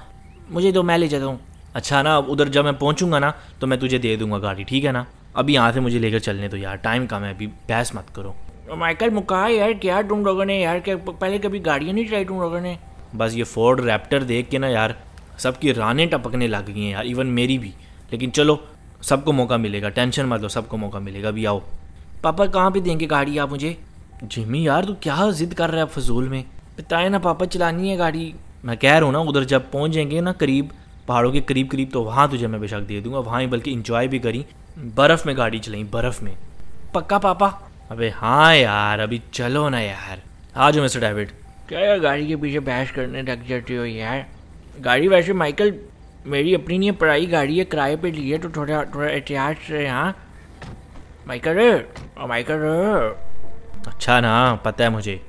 Speaker 1: मुझे तो मैं ले जाता हूँ।
Speaker 2: अच्छा ना उधर जब मैं पहुँचूँगा ना तो मैं तुझे दे दूँगा गाड़ी ठीक है ना? अभी यहाँ से मुझे लेकर चलने तो यार टाइम कम है अभी बहस मत करो।
Speaker 3: माइकल मुका यार क्या तुम लोगों ने यार क्या पहले कभी गाड़ियाँ नहीं चलाई तुम लोगों ने
Speaker 2: बस ये फोर्ड रैप्टर देख के ना यार सबकी रानें टपकने लग गई हैं यार इवन मेरी भी। लेकिन चलो सबको मौका मिलेगा, टेंशन मत लो, सबको मौका मिलेगा, अभी आओ।
Speaker 1: पापा कहाँ पे देंगे गाड़ी आप मुझे?
Speaker 2: जिमी यार, तू क्या जिद कर रहा है फजूल में?
Speaker 1: बताए ना, पापा चलानी है गाड़ी।
Speaker 2: मैं कह रहा हूँ ना, उधर जब पहुँच जाएँगे ना करीब, पहाड़ों के करीब करीब तो वहाँ तुझे मैं बेशक दे दूँगा। वहाँ ही बल्कि इंजॉय भी करी। बर्फ़ में गाड़ी चलाई, बर्फ़ में।
Speaker 1: पक्का पापा?
Speaker 2: अबे हाँ यार, अभी चलो ना यार। आ जाओ मिस्टर डेविड।
Speaker 3: क्या यार, गाड़ी के पीछे बहस करने लग जाती हो यार? गाड़ी वैसे माइकल मेरी अपनी नहीं पढ़ाई गाड़ी है किराए पे ली है तो थोड़ा थोड़ा एहतियात से यहाँ माइकर माइकर
Speaker 2: अच्छा ना पता है मुझे।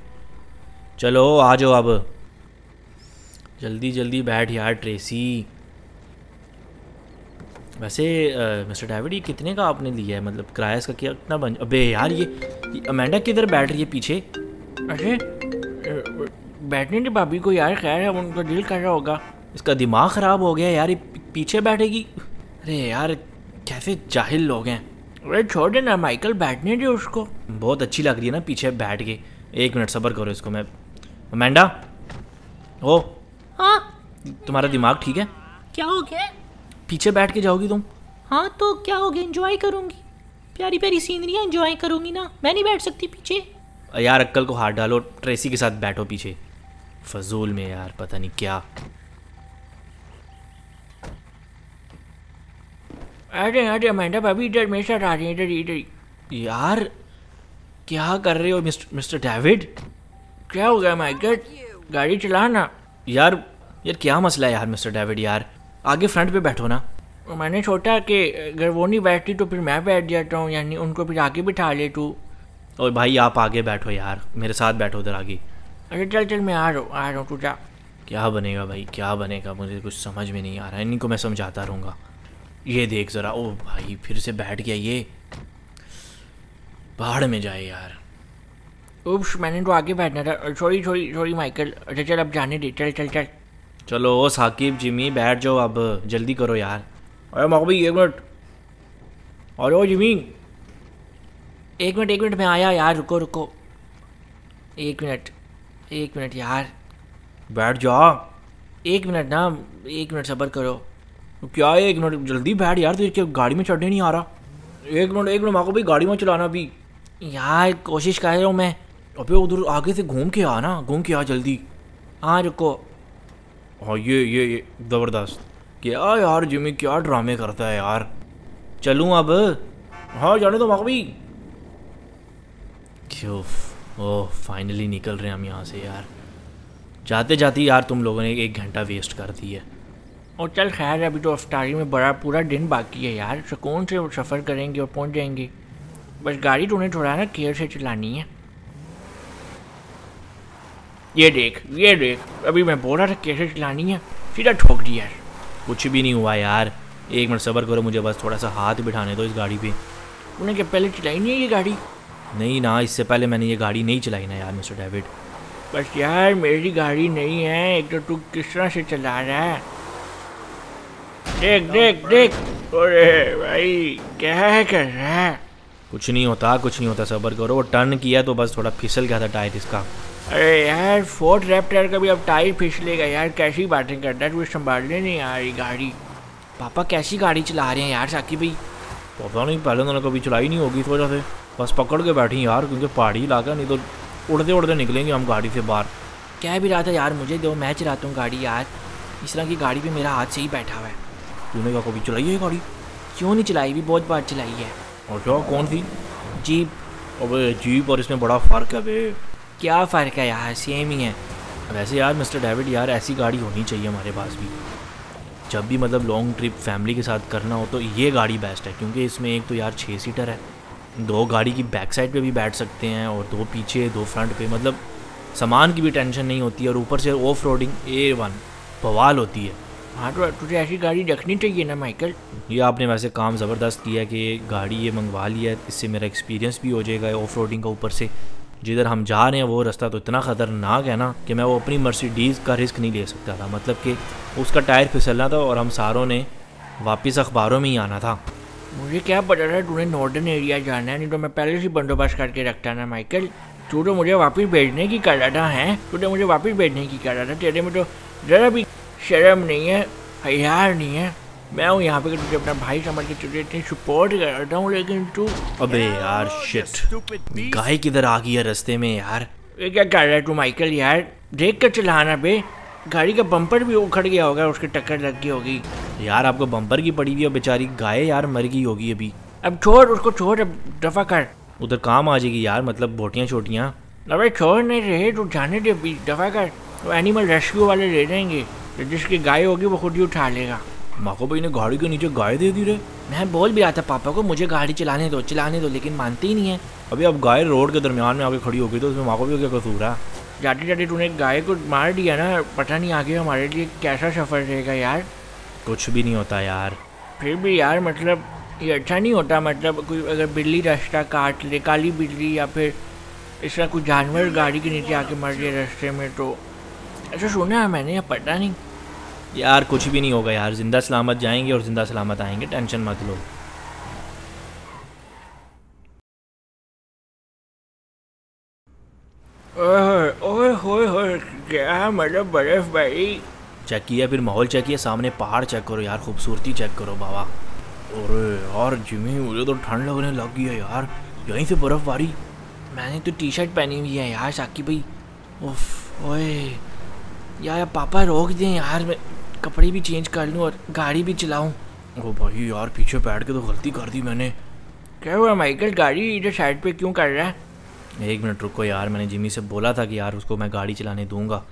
Speaker 2: चलो आ जाओ अब। जल्दी जल्दी बैठ यार ट्रेसी। वैसे मिस्टर डेविड ये कितने का आपने लिया है? मतलब किराया इसका क्या कितना बन अबे यार ये, ये अमेंडा किधर बैठ रही है पीछे?
Speaker 3: अरे बैठने की भाभी को यार खैर है उनका दिल कर रहा होगा।
Speaker 2: इसका दिमाग ख़राब हो गया यार ये पीछे बैठेगी। अरे यार कैसे जाहिल लोग हैं।
Speaker 3: अरे छोड़ देना माइकल बैठने दे उसको।
Speaker 2: बहुत अच्छी लग रही है ना पीछे बैठ के। एक मिनट सब्र करो इसको मैं। अमेंडा? ओ।
Speaker 1: हाँ।
Speaker 2: तुम्हारा दिमाग ठीक है?
Speaker 1: क्या हो गया?
Speaker 2: पीछे बैठ के जाओगी तुम।
Speaker 1: हाँ तो क्या हो गया? इंजॉय करूँगी। प्यारी प्यारी सीनरियाँ एंजॉय करूँगी ना। मैं नहीं बैठ सकती पीछे।
Speaker 2: यार अक्कल को हाथ डालो ट्रेसी के साथ बैठो पीछे। फजूल में यार पता नहीं क्या।
Speaker 3: अरे अरे अमेंडा भाभी इधर मेरे साथ आ रही है इधर इधर
Speaker 2: यार क्या कर रहे हो मिस्टर मिस्टर डेविड?
Speaker 3: क्या हो गया माइकल गाड़ी? चला ना
Speaker 2: यार यार क्या मसला है यार मिस्टर डेविड यार? आगे फ्रंट पे बैठो ना।
Speaker 3: मैंने सोचा कि अगर वो नहीं बैठती तो फिर मैं बैठ जाता हूँ यानी उनको फिर आगे बिठा ले तू।
Speaker 2: और भाई आप आगे बैठो यार मेरे साथ बैठो उधर आगे।
Speaker 3: अरे चल चल मैं आ रहा हूँ आ रहा हूँ तू जा।
Speaker 2: क्या बनेगा भाई क्या बनेगा? मुझे कुछ समझ में नहीं आ रहा है इन्हीं को मैं समझाता रहूँगा। ये देख ज़रा ओ भाई फिर से बैठ गया ये। पहाड़ में जाए यार।
Speaker 3: उप्स मैंने तो आगे बैठना था। सॉरी सॉरी सॉरी माइकल अच्छा चल अब जाने दे। चल चल चल।
Speaker 2: चलो ओ साकिब जिमी बैठ जाओ अब। जल्दी करो यार। अरे मकबी एक मिनट।
Speaker 3: और ओ जिमी। एक मिनट एक मिनट मैं आया यार। रुको रुको। एक मिनट एक मिनट यार।
Speaker 2: बैठ जाओ
Speaker 3: एक मिनट ना एक मिनट सब्र करो।
Speaker 2: क्या है? एक मिनट, जल्दी बैठ यार तुझे क्या गाड़ी में चढ़ने नहीं आ रहा। एक मिनट एक मिनट माँ को भाई, गाड़ी में चलाना भी
Speaker 3: यार, कोशिश कर रहा हूँ मैं।
Speaker 2: अबे, उधर आगे से घूम के आ ना, घूम के आ जल्दी।
Speaker 3: हाँ रुको।
Speaker 2: हाँ ये ये ये, ज़बरदस्त। क्या यार जिमी क्या ड्रामे करता है यार। चलूँ अब। हाँ जाने दो माँ भी क्यों ओह फाइनली निकल रहे हैं हम यहाँ से यार। जाते जाते यार, तुम लोगों ने एक घंटा वेस्ट कर दी है।
Speaker 3: और चल खैर अभी तो अफ्तारी में बड़ा पूरा दिन बाकी है यार। सुकून से सफ़र करेंगे और पहुँच जाएँगे। बस गाड़ी तो उन्हें थोड़ा ना केयर से चलानी है। ये देख ये देख अभी मैं बोल रहा था कैसे चलानी है। सीधा ठोक दिया
Speaker 2: कुछ भी नहीं हुआ यार। एक मिनट सबर करो मुझे बस थोड़ा सा हाथ बिठाने दो इस गाड़ी पे।
Speaker 3: उन्हें क्या पहले चलाई नहीं है ये गाड़ी?
Speaker 2: नहीं ना इससे पहले मैंने ये गाड़ी नहीं चलाई ना यार मिस्टर डेविड।
Speaker 3: बस यार मेरी गाड़ी नहीं है। एक तो तू किस तरह से चला रहा है? देख देख देख। अरे भाई क्या है कर रहा है?
Speaker 2: कुछ नहीं होता कुछ नहीं होता सबर करो। वो टर्न किया तो बस थोड़ा फिसल गया था टायर इसका।
Speaker 3: अरे यार फोर्थ रैप्टर का भी अब टायर फिसलेगा यार कैसी बातें करता है? तू संभालने नहीं आ रही गाड़ी।
Speaker 1: पापा कैसी गाड़ी चला रहे हैं यार साकी भाई?
Speaker 2: पता नहीं पहले उन्होंने कभी चलाई नहीं होगी इस वजह से। बस पकड़ के बैठी यार क्योंकि पहाड़ी इलाका नहीं तो उड़ते उड़ते निकलेंगे हम गाड़ी से बाहर।
Speaker 1: कह भी रहा था यार मुझे दो मैं चलाता हूँ गाड़ी यार। इस तरह की गाड़ी पे मेरा हाथ से ही बैठा हुआ है।
Speaker 2: तूने क्या कभी चलाई है गाड़ी
Speaker 1: क्यों नहीं चलाई भी बहुत बार चलाई है
Speaker 2: और क्या कौन सी
Speaker 1: जीप
Speaker 2: अबे जीप और इसमें बड़ा फ़र्क है बे
Speaker 1: क्या फ़र्क है यार सेम ही है
Speaker 2: वैसे यार मिस्टर डेविड यार ऐसी गाड़ी होनी चाहिए हमारे पास भी जब भी मतलब लॉन्ग ट्रिप फैमिली के साथ करना हो तो ये गाड़ी बेस्ट है क्योंकि इसमें एक तो यार छः सीटर है दो गाड़ी की बैक साइड पे भी बैठ सकते हैं और दो पीछे दो फ्रंट पे मतलब सामान की भी टेंशन नहीं होती और ऊपर से ऑफ़ रोडिंग ए वन बवाल होती है
Speaker 3: हाँ तो तुझे ऐसी गाड़ी रखनी चाहिए ना माइकल।
Speaker 2: ये आपने वैसे काम ज़बरदस्त किया कि गाड़ी ये मंगवा लिया है इससे मेरा एक्सपीरियंस भी हो जाएगा ऑफ़ रोडिंग का ऊपर से। जिधर हम जा रहे हैं वो रास्ता तो इतना ख़तरनाक है ना कि मैं वो अपनी मर्सिडीज़ का रिस्क नहीं ले सकता था। मतलब कि उसका टायर फिसलना था और हम सारों ने वापस अखबारों में ही आना था।
Speaker 3: मुझे क्या पता था तूने नॉर्दर्न एरिया जाना है नहीं तो मैं पहले से बंदोबस्त करके रखता ना माइकल। तू तो मुझे वापस भेजने की कर रहा था है? तूने मुझे वापस भेजने की कर रहा था तेरे में तो ज़रा भी शर्म नहीं है हयार नहीं है। मैं हूँ यहाँ पे तुझे अपना भाई समझ के तुझे इतनी सपोर्ट करता हूँ लेकिन तू
Speaker 2: अबे यार शिट गाय किधर आ गई है रास्ते में यार?
Speaker 3: ये क्या कर रहा है तू माइकल यार? देख कर चलाना बे। गाड़ी का बम्पर भी उखड़ गया होगा उसकी टक्कर लग गई होगी।
Speaker 2: यार आपको बम्पर की पड़ी हुई है बेचारी गाय यार मर गई होगी अभी।
Speaker 3: अब छोड़ उसको छोड़ अब दफ़ा कर।
Speaker 2: उधर काम आ जाएगी यार मतलब बोटियाँ छोटियाँ।
Speaker 3: अबे छोड़ नहीं रहे तू जाने दे अभी दफ़ा कर। वो एनिमल रेस्क्यू वाले ले जाएँगे। तो जिसकी गाय होगी वो खुद ही उठा लेगा।
Speaker 2: माँ को भाई ने गाड़ी के नीचे गाय दे दी रे।
Speaker 1: मैं बोल भी रहा था पापा को मुझे गाड़ी चलाने दो चलाने दो लेकिन मानते ही नहीं है।
Speaker 2: अभी अब गाय रोड के दरमियान में आके खड़ी हो गई तो उसमें माँ को भी क्या कसूर है?
Speaker 3: जाते जाते तूने गाय को मार दिया ना पता नहीं आगे हमारे लिए कैसा सफ़र रहेगा यार।
Speaker 2: कुछ भी नहीं होता यार।
Speaker 3: फिर भी यार मतलब ये अच्छा नहीं होता मतलब कोई अगर बिल्ली रास्ता काट ले काली बिल्ली या फिर इस तरह कोई जानवर गाड़ी के नीचे आके मर जाए रास्ते में तो। ऐसा सुना है मैंने या पता नहीं।
Speaker 2: यार कुछ भी नहीं होगा यार। ज़िंदा सलामत जाएँगे और ज़िंदा सलामत आएँगे। टेंशन मत लो।
Speaker 3: ओए ओए होए होए क्या मतलब बर्फ़ भाई?
Speaker 2: चेक किया फिर माहौल चेक किया। सामने पहाड़ चेक करो यार खूबसूरती चेक करो बाबा। अरे यार जिमी मुझे तो ठंड लगने लग गई है यार। यहीं से बर्फबारी
Speaker 3: मैंने तो टी शर्ट पहनी हुई है यार साकी भाई। उफ ओए। यार यार पापा रोक दें यार मैं कपड़े भी चेंज कर लूँ और गाड़ी भी चलाऊँ।
Speaker 2: ओ भाई यार पीछे बैठ के तो गलती कर दी मैंने।
Speaker 3: क्या हुआ माइकल गाड़ी इधर साइड पे क्यों कर रहा है?
Speaker 2: एक मिनट रुको यार मैंने जिमी से बोला था कि यार उसको मैं गाड़ी चलाने दूँगा।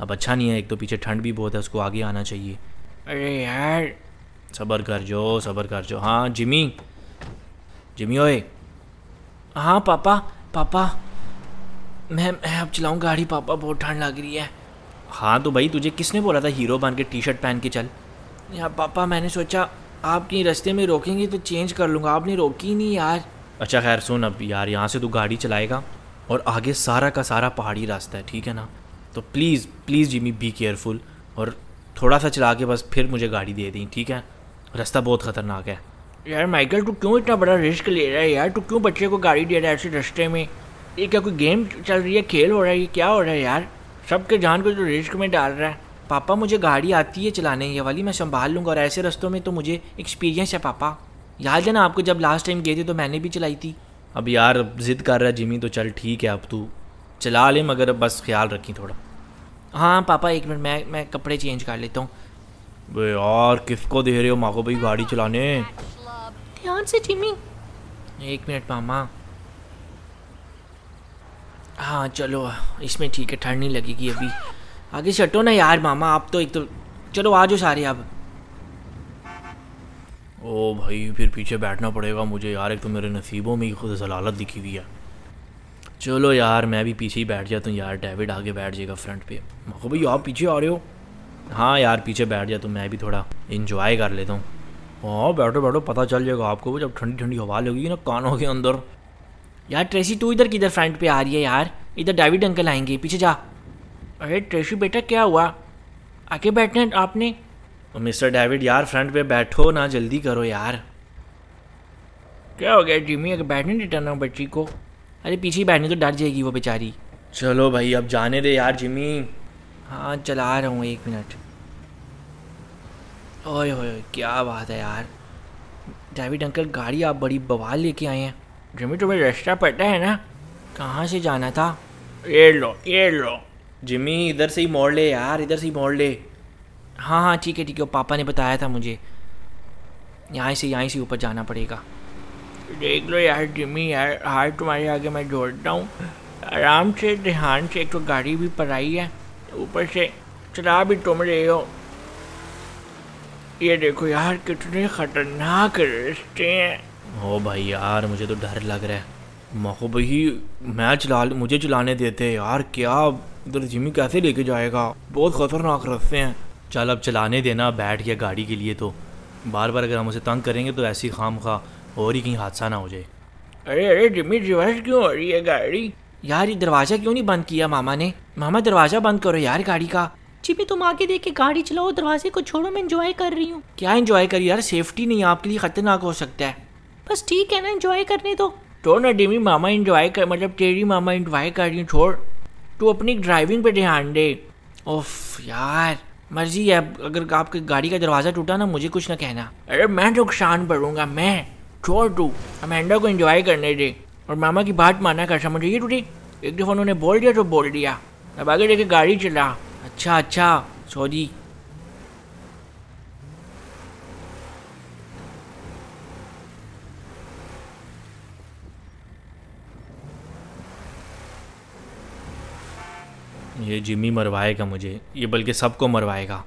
Speaker 2: अब अच्छा नहीं है एक तो पीछे ठंड भी बहुत है उसको आगे आना चाहिए।
Speaker 3: अरे यार।
Speaker 2: सबर कर जो सबर कर जो। हाँ जिमी जिमी ओए।
Speaker 3: हाँ पापा पापा। मैं मैं अब चलाऊँ गाड़ी पापा बहुत ठंड लग रही है।
Speaker 2: हाँ तो भाई तुझे किसने बोला था हीरो बन के टी शर्ट पहन के चल?
Speaker 3: यार पापा मैंने सोचा आप कहीं रास्ते में रोकेंगे तो चेंज कर लूँगा। आपने रोकी नहीं यार।
Speaker 2: अच्छा खैर सुन अब यार यहाँ से तू गाड़ी चलाएगा और आगे सारा का सारा पहाड़ी रास्ता है ठीक है ना? तो please please Jimmy be careful और थोड़ा सा चला के बस फिर मुझे गाड़ी दे दी ठीक है? रास्ता बहुत ख़तरनाक है।
Speaker 3: यार माइकल तू क्यों इतना बड़ा रिस्क ले रहा है यार? तू क्यों बच्चे को गाड़ी दे रहा है ऐसे रास्ते में? ये क्या कोई गेम चल रही है? खेल हो रहा है? ये क्या हो रहा है यार? सबके जान को जो रिस्क में डाल रहा है। पापा मुझे गाड़ी आती है चलाने ये वाली मैं संभाल लूँगा और ऐसे रस्तों में तो मुझे एक्सपीरियंस है पापा। याद है ना आपको जब लास्ट टाइम गए थे तो मैंने भी चलाई थी।
Speaker 2: अब यार ज़िद कर रहा है जिमी तो चल ठीक है अब तू। चला ले मगर बस ख्याल रखी थोड़ा।
Speaker 3: हाँ पापा एक मिनट मैं मैं कपड़े चेंज कर लेता हूँ।
Speaker 2: बे यार किसको दे रहे हो माँ को भाई गाड़ी चलाने?
Speaker 3: ध्यान से जिमी। एक मिनट मामा। हाँ चलो, इसमें ठीक है, ठंड नहीं लगेगी अभी। आगे चटो ना यार मामा, आप तो एक तो चलो, आ जाओ सारे अब
Speaker 2: ओ भाई, फिर पीछे बैठना पड़ेगा मुझे यार, एक तो मेरे नसीबों में ही खुद जलालत दिखी हुई है। चलो यार, मैं भी पीछे ही बैठ जाता हूँ यार, डेविड आगे बैठ जाएगा फ्रंट पे। मको भाई, आप पीछे आ रहे हो? हाँ यार, पीछे बैठ जाता तो मैं भी थोड़ा इंजॉय कर लेता हूँ। हाँ बैठो बैठो, पता चल जाएगा आपको, जब ठंडी ठंडी हवा लगेगी ना कानों के अंदर।
Speaker 3: यार ट्रेसी तू इधर किधर फ्रंट पे आ रही है यार? इधर डेविड अंकल आएँगे पीछे जा। अरे ट्रेसी बेटा क्या हुआ? आके बैठना आपने?
Speaker 2: मिस्टर डेविड यार फ्रंट पे बैठो ना जल्दी करो यार।
Speaker 3: क्या हो गया जिमी अगर बैठने नहीं देता ना बच्ची को? अरे पीछे ही बैठने तो डर जाएगी वो बेचारी।
Speaker 2: चलो भाई अब जाने दे यार जिमी
Speaker 3: हाँ चला रहा हूँ एक मिनट। ओए होए क्या बात है यार। डेविड अंकल गाड़ी आप बड़ी बवाल लेके आए हैं। जिमी तुम्हें रास्ता पता है ना? कहाँ से जाना था? ये लो ये लो।
Speaker 2: जिमी इधर से ही मोड़ ले यार इधर से ही मोड़ ले।
Speaker 3: हाँ हाँ ठीक है ठीक है पापा ने बताया था मुझे। यहाँ से यहाँ से ऊपर जाना पड़ेगा। देख लो यार जिमी यार हार तुम्हारे आगे मैं जोड़ता हूँ। आराम से ध्यान से एक तो गाड़ी भी पर आई है ऊपर से चला भी तुम रहे हो। ये देखो यार कितने खतरनाक रिश्ते हैं।
Speaker 2: ओ भाई यार मुझे तो डर लग रहा है। मको भाई मैं चला मुझे चलाने देते यार क्या? इधर जिमी कैसे लेके जाएगा? बहुत खतरनाक रस्ते हैं। चल अब चलाने देना बैठ गया गाड़ी के लिए तो। बार बार अगर हम उसे तंग करेंगे तो ऐसी खाम खा और ही कहीं हादसा ना हो जाए।
Speaker 3: अरे अरे जिम्मी रिवर्स क्यों हो रही है गाड़ी? यार ये दरवाज़ा क्यों नहीं बंद किया मामा ने? मामा दरवाज़ा बंद करो यार गाड़ी का। जिम्मी तुम आगे देख के गाड़ी चलाओ दरवाजे को छोड़ो मैं इंजॉय कर रही हूँ। क्या इंजॉय करी यार? सेफ्टी नहीं आपके लिए खतरनाक हो सकता है। बस ठीक है ना इंजॉय करने दो। तो ना डिमी मामा इंजॉय कर मतलब तेरी मामा इंजॉय कर रही छोड़। तू अपनी ड्राइविंग पे ध्यान दे। ओफ यार, मर्ज़ी है अगर आपकी गाड़ी का दरवाज़ा टूटा ना, मुझे कुछ ना कहना। अरे, मैं नुकसान पड़ूँगा, मैं, छोड़ तू। अमेंडा को एंजॉय करने दे। और मामा की बात माना कर समझ ये टूटी। एक दफ़ा उन्होंने बोल दिया तो बोल दिया। अब आगे देखे, गाड़ी चला। अच्छा अच्छा सॉरी।
Speaker 2: ये जिम्मी मरवाएगा मुझे। ये बल्कि सबको मरवाएगा।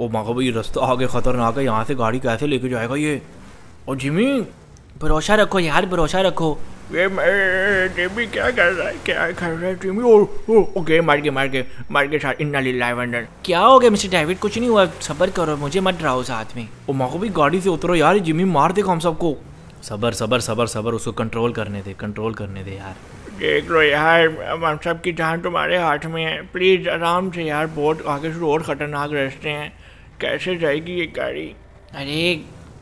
Speaker 2: ओ माँ भाई रास्ता आगे ख़तरनाक है यहाँ से गाड़ी कैसे लेके जाएगा ये? और जिम्मी
Speaker 3: भरोसा रखो यार भरोसा रखो। ये टिमी क्या कर रहा है? क्या कर रहा है ओ ओ ओके मार के मार के मार के साथ इन्ना लिल्लाह वंडर। क्या हो गया मिस्टर डेविड? कुछ नहीं हुआ सबर करो मुझे मत डराओ साथ में।
Speaker 2: ओ माँ भाई गाड़ी से उतरो यार जिम्मी मार देगा हम सबको। सबर सबर सबर सबर उसको कंट्रोल करने दे कंट्रोल करने दे यार।
Speaker 3: देख लो यार हम सबकी जान तुम्हारे हाथ में है। प्लीज़ आराम से यार बहुत आगे से रोड खतरनाक रास्ते हैं। कैसे जाएगी ये गाड़ी?
Speaker 1: अरे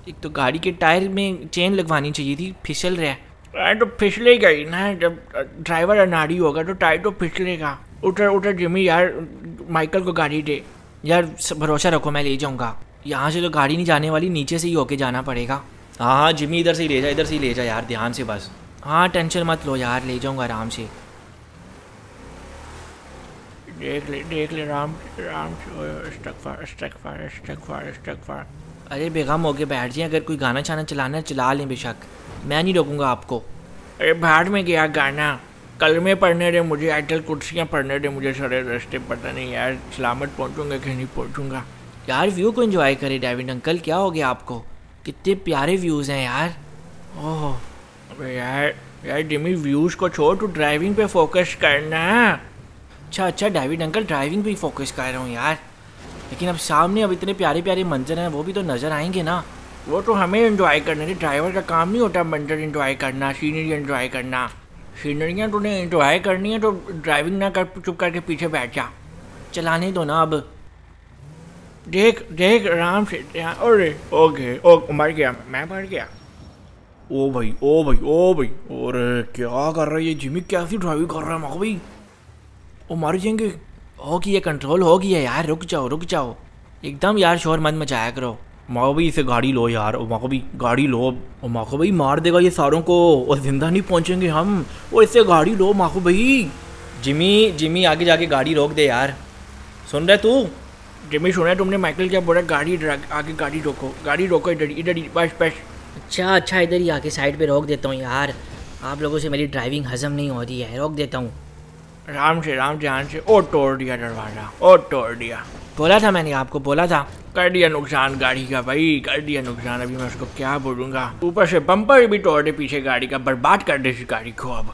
Speaker 1: एक तो गाड़ी के टायर में चेन लगवानी चाहिए थी फिसल रहा है।
Speaker 3: टायर तो फिसलेगा ही ना जब ड्राइवर अनाड़ी होगा तो टायर तो फिसलेगा। उतर उतर जिमी यार माइकल को गाड़ी दे।
Speaker 1: यार भरोसा रखो मैं ले जाऊँगा। यहाँ से तो गाड़ी नहीं जाने वाली नीचे से ही होके जाना पड़ेगा।
Speaker 2: हाँ हाँ जिमी इधर से ही ले जा इधर से ही ले जा यार ध्यान से बस।
Speaker 1: हाँ टेंशन मत लो यार ले जाऊँगा आराम से।
Speaker 3: देख ले देख ले राम राम इस्तगफार इस्तगफार इस्तगफार इस्तगफार
Speaker 1: अरे बेगम होके बैठ जाए अगर कोई गाना चाना चलाना है चला लें बेशक। मैं नहीं रोकूँगा आपको।
Speaker 3: अरे भाड़ में गया गाना? कल में पढ़ने दे मुझे आइटल कुर्सियाँ पढ़ने दे मुझे सारे रास्ते पता नहीं यार सलामत पहुँचूँगा कि नहीं पहुँचूँगा।
Speaker 1: यार व्यू को एंजॉय करे डेविड अंकल क्या हो गया आपको? कितने प्यारे व्यूज़ हैं यार। ओह।
Speaker 3: यार यार जिमी व्यूज़ को छोड़, तू ड्राइविंग पे फोकस करना।
Speaker 1: अच्छा अच्छा डेविड अंकल ड्राइविंग पे ही फोकस कर रहा हूँ यार। लेकिन अब सामने अब इतने प्यारे प्यारे मंजर हैं, वो भी तो नज़र आएँगे ना।
Speaker 3: वो तो हमें एंजॉय करने थे ड्राइवर का काम नहीं होता मंजर एंजॉय करना सीनरी एंजॉय करना। सीनरियाँ तूने एंजॉय करनी है तो ड्राइविंग ना कर, चुप करके पीछे बैठ जा।
Speaker 1: चलाने दो ना अब।
Speaker 3: देख देख, आराम से ओके, ओ, मर गया, मैं मर गया।
Speaker 2: ओ भाई ओ भाई ओ भाई। और क्या कर रहा है ये? जिमी कैसी ड्राइविंग कर रहा है? मको भाई।
Speaker 1: ओ, मर जाएँगे। होगी ये कंट्रोल हो गया यार। रुक जाओ रुक जाओ। एकदम यार, शोर मत मचाया करो।
Speaker 2: माको भाई, इसे गाड़ी लो यार। ओ माको भाई, गाड़ी लो। ओ माको भाई, मार देगा ये सारों को। और ज़िंदा नहीं पहुँचेंगे हम। ओ, इसे गाड़ी लो माको भाई। जिमी जिमी आगे जाके गाड़ी रोक दे यार। सुन रहे तू?
Speaker 3: जिमी सुना तुमने माइकल क्या बोला? गाड़ी आगे गाड़ी रोको। गाड़ी रोको इधर इधर बस बस।
Speaker 1: अच्छा अच्छा इधर ही आके साइड पे रोक देता हूँ यार। आप लोगों से मेरी ड्राइविंग हजम नहीं हो रही है रोक देता हूँ।
Speaker 3: राम से राम ध्यान से ओ तोड़ दिया दरवाज़ा ओ तोड़ दिया।
Speaker 1: बोला था मैंने आपको बोला था।
Speaker 3: कर दिया नुकसान गाड़ी का भाई कर दिया नुकसान अभी मैं उसको क्या बोलूँगा? ऊपर से बम्पर भी तोड़ दे पीछे गाड़ी का बर्बाद कर दे इस गाड़ी को अब।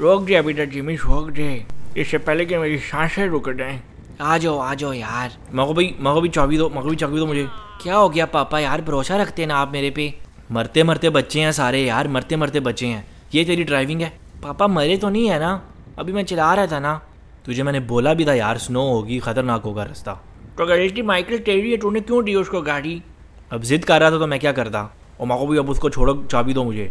Speaker 3: रोक दे अभी तक जिमी रोक दे। इससे पहले कि मेरी साँसें रुक जाएँ।
Speaker 1: आ जाओ आ जाओ यार।
Speaker 2: माको भाई माको भाई चाबी दो माको भाई चाबी दो मुझे।
Speaker 1: क्या हो गया पापा यार भरोसा रखते ना आप मेरे पे?
Speaker 2: मरते मरते बच्चे हैं सारे यार मरते मरते बच्चे हैं। ये तेरी ड्राइविंग है?
Speaker 1: पापा मरे तो नहीं है ना? अभी मैं चला रहा था ना।
Speaker 2: तुझे मैंने बोला भी था यार स्नो होगी खतरनाक होगा रास्ता।
Speaker 3: तो गलती माइकल तेरी है तूने क्यों दी उसको गाड़ी?
Speaker 2: अब जिद कर रहा था तो मैं क्या करता? और माको भी अब उसको छोड़ो चाबी दो मुझे।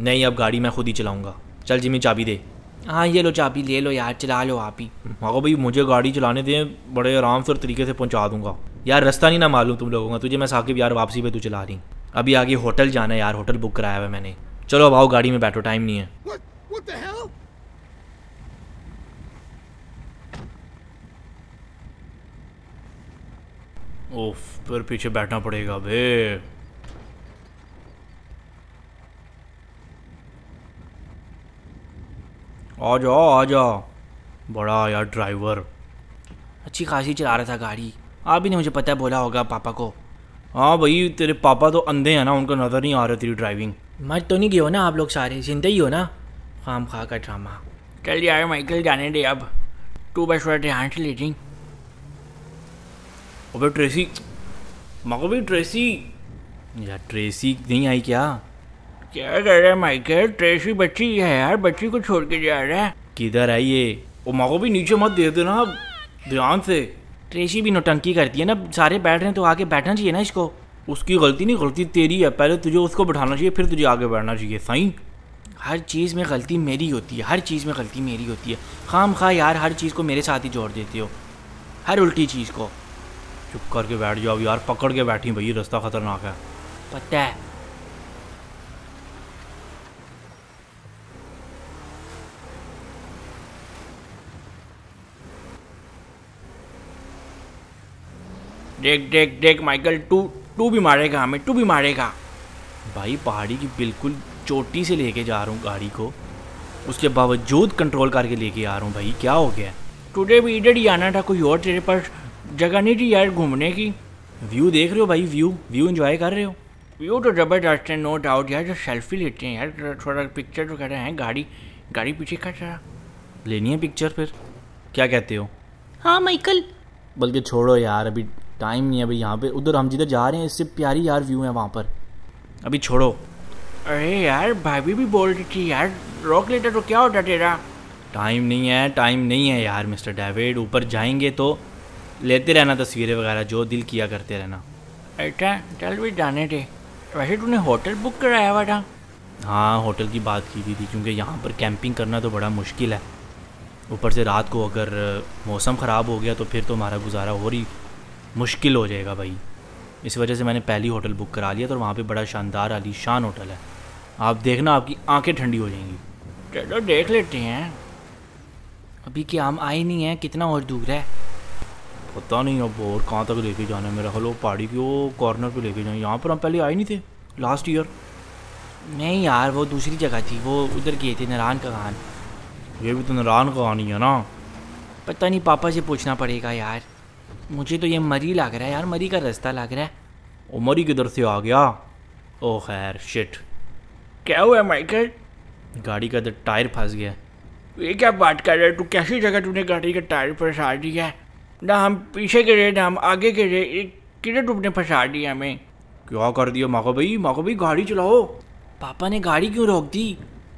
Speaker 2: नहीं अब गाड़ी मैं खुद ही चलाऊँगा। चल जिमी चाबी दे।
Speaker 1: हाँ ये लो चाबी ले लो यार चला लो आप ही।
Speaker 2: माँ को भाई मुझे गाड़ी चलाने दें बड़े आराम से और तरीके से पहुँचा दूँगा। यार रास्ता नहीं ना मालूम तुम लोगों का। तुझे मैं साकिब यार वापसी पे तू चला रही। अभी आगे होटल जाना है यार होटल बुक कराया हुआ है मैंने। चलो अब आओ गाड़ी में बैठो टाइम नहीं है।
Speaker 4: What? What
Speaker 2: ओफ फिर पीछे बैठना पड़ेगा बे। आ जाओ आ जाओ बड़ा यार ड्राइवर
Speaker 1: अच्छी खासी चला रहा था गाड़ी। आप ही ने मुझे पता है बोला होगा पापा को।
Speaker 2: हाँ भाई तेरे पापा तो अंधे हैं ना उनको नज़र नहीं आ रही तेरी ड्राइविंग
Speaker 1: मर तो नहीं गए हो ना आप लोग सारे? ज़िंदा ही हो ना? खाम खा का ड्रामा
Speaker 3: चल यार माइकल जाने दे अब। तू बस थोड़ा ध्यान से
Speaker 2: अबे ट्रेसी मको भाई ट्रेसी यार ट्रेसी नहीं आई क्या?
Speaker 3: क्या कर रहा है माइकल ट्रेसी बच्ची है यार बच्ची को छोड़ के जा रहा है।
Speaker 2: किधर है ये? ओ मको भी नीचे मत दे देना ध्यान से।
Speaker 1: ट्रेसी भी नोटंकी करती है ना सारे बैठ रहे हैं तो आगे बैठना चाहिए ना इसको।
Speaker 2: उसकी गलती नहीं गलती तेरी है। पहले तुझे उसको बैठाना चाहिए फिर तुझे आगे बैठना चाहिए सही?
Speaker 1: हर चीज़ में गलती मेरी होती है हर चीज़ में गलती मेरी होती है। खाम खा यार हर चीज़ को मेरे साथ ही जोड़ देते हो। हर उल्टी चीज़ को।
Speaker 2: चुप करके बैठ जाओ यार पकड़ के बैठी भई रास्ता खतरनाक है।
Speaker 1: पता है
Speaker 3: देख देख देख माइकल टू टू भी मारेगा हमें टू भी मारेगा।
Speaker 2: भाई पहाड़ी की बिल्कुल चोटी से लेके जा रहा हूँ गाड़ी को। उसके बावजूद कंट्रोल करके लेके आ रहा हूँ भाई क्या हो गया?
Speaker 3: तुझे भी इधर ही आना था कोई और तेरे पास जगह नहीं थी यार घूमने की।
Speaker 2: व्यू देख रहे हो भाई व्यू व्यू एंजॉय कर रहे हो?
Speaker 3: व्यू तो ज़बरदस्त है नो डाउट यार जो सेल्फी लेते हैं यार थोड़ा पिक्चर वगैरह है गाड़ी गाड़ी पीछे का चला
Speaker 2: लेनी है पिक्चर फिर? क्या कहते हो?
Speaker 1: हाँ माइकल
Speaker 2: बल्कि छोड़ो यार अभी टाइम नहीं है भाई यहाँ पे। उधर हम जिधर जा रहे हैं इससे प्यारी यार व्यू है वहाँ पर। अभी छोड़ो।
Speaker 3: अरे यार भाभी भी बोल रही थी यार रोक लेता तो क्या होता तेरा?
Speaker 2: टाइम नहीं है टाइम नहीं है यार मिस्टर डेविड ऊपर जाएँगे तो लेते रहना तस्वीरें वगैरह जो दिल किया करते रहना।
Speaker 3: अच्छा चल भी जाने दे। वैसे तूने होटल बुक कराया हुआ था?
Speaker 2: हाँ होटल की बात की हुई थी क्योंकि यहाँ पर कैंपिंग करना तो बड़ा मुश्किल है। ऊपर से रात को अगर मौसम ख़राब हो गया तो फिर तो हमारा गुजारा हो ही मुश्किल हो जाएगा भाई। इस वजह से मैंने पहली होटल बुक करा लिया तो वहाँ पे बड़ा शानदार आली शान होटल है। आप देखना आपकी आँखें ठंडी हो जाएँगी।
Speaker 3: चलो देख लेते हैं।
Speaker 1: अभी क्या हम आए नहीं हैं कितना और दूर है?
Speaker 2: पता नहीं अब और कहाँ तक लेके जाना है मेरा। हलो पहाड़ी की वो कॉर्नर पे लेके जाए। यहाँ पर हम पहले आए नहीं थे लास्ट ईयर
Speaker 1: नहीं यार वो दूसरी जगह थी। वो उधर गए थे नारायण का खान
Speaker 2: ये भी तो नारायण का खान ही है ना।
Speaker 1: पता नहीं पापा से पूछना पड़ेगा यार। मुझे तो ये मरी लग रहा है यार मरी का रास्ता लग रहा है।
Speaker 2: ओ मरी किधर से आ गया? ओ खैर शिट
Speaker 3: क्या हुआ माइकल
Speaker 2: गाड़ी का तो टायर फंस गया।
Speaker 3: ये क्या बात कर रहे तू कैसी जगह तूने गाड़ी का टायर फंसा दिया है? ना हम पीछे गिरे ना हम आगे गिरे किधर तुमने फंसा दिया हमें?
Speaker 2: क्या कर दिया माको भाई? माको भाई गाड़ी चलाओ।
Speaker 1: पापा ने गाड़ी क्यों रोक दी?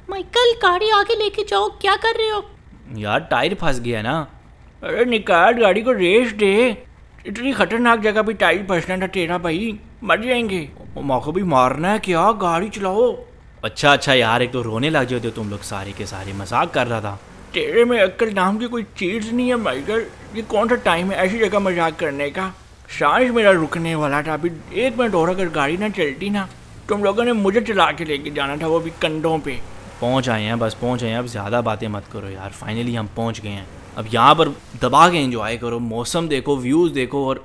Speaker 4: माइकल गाड़ी आगे लेके जाओ क्या कर रहे हो?
Speaker 2: यार टायर फंस गया ना।
Speaker 3: अरे निकाल गाड़ी को रेस दे। इतनी खतरनाक जगह पे टायर फंसना था तेरा भाई। मर जाएँगे।
Speaker 2: माँ को भी मारना है क्या? गाड़ी चलाओ। अच्छा अच्छा यार एक तो रोने लग जाते हो तुम लोग सारे के सारे। मज़ाक कर रहा था।
Speaker 3: तेरे में अक्ल नाम की कोई चीज़ नहीं है माइकल ये कौन सा टाइम है ऐसी जगह मज़ाक करने का? सांस मेरा रुकने वाला था अभी। एक मिनट और अगर गाड़ी ना चलती ना तुम लोगों ने मुझे चला के लेके जाना था वो भी कंधों पे।
Speaker 2: पहुँच आए हैं बस पहुँच आए हैं। अब ज़्यादा बातें मत करो यार। फाइनली हम पहुँच गए हैं। अब यहाँ पर दबा के इंजॉय करो मौसम देखो व्यूज़ देखो और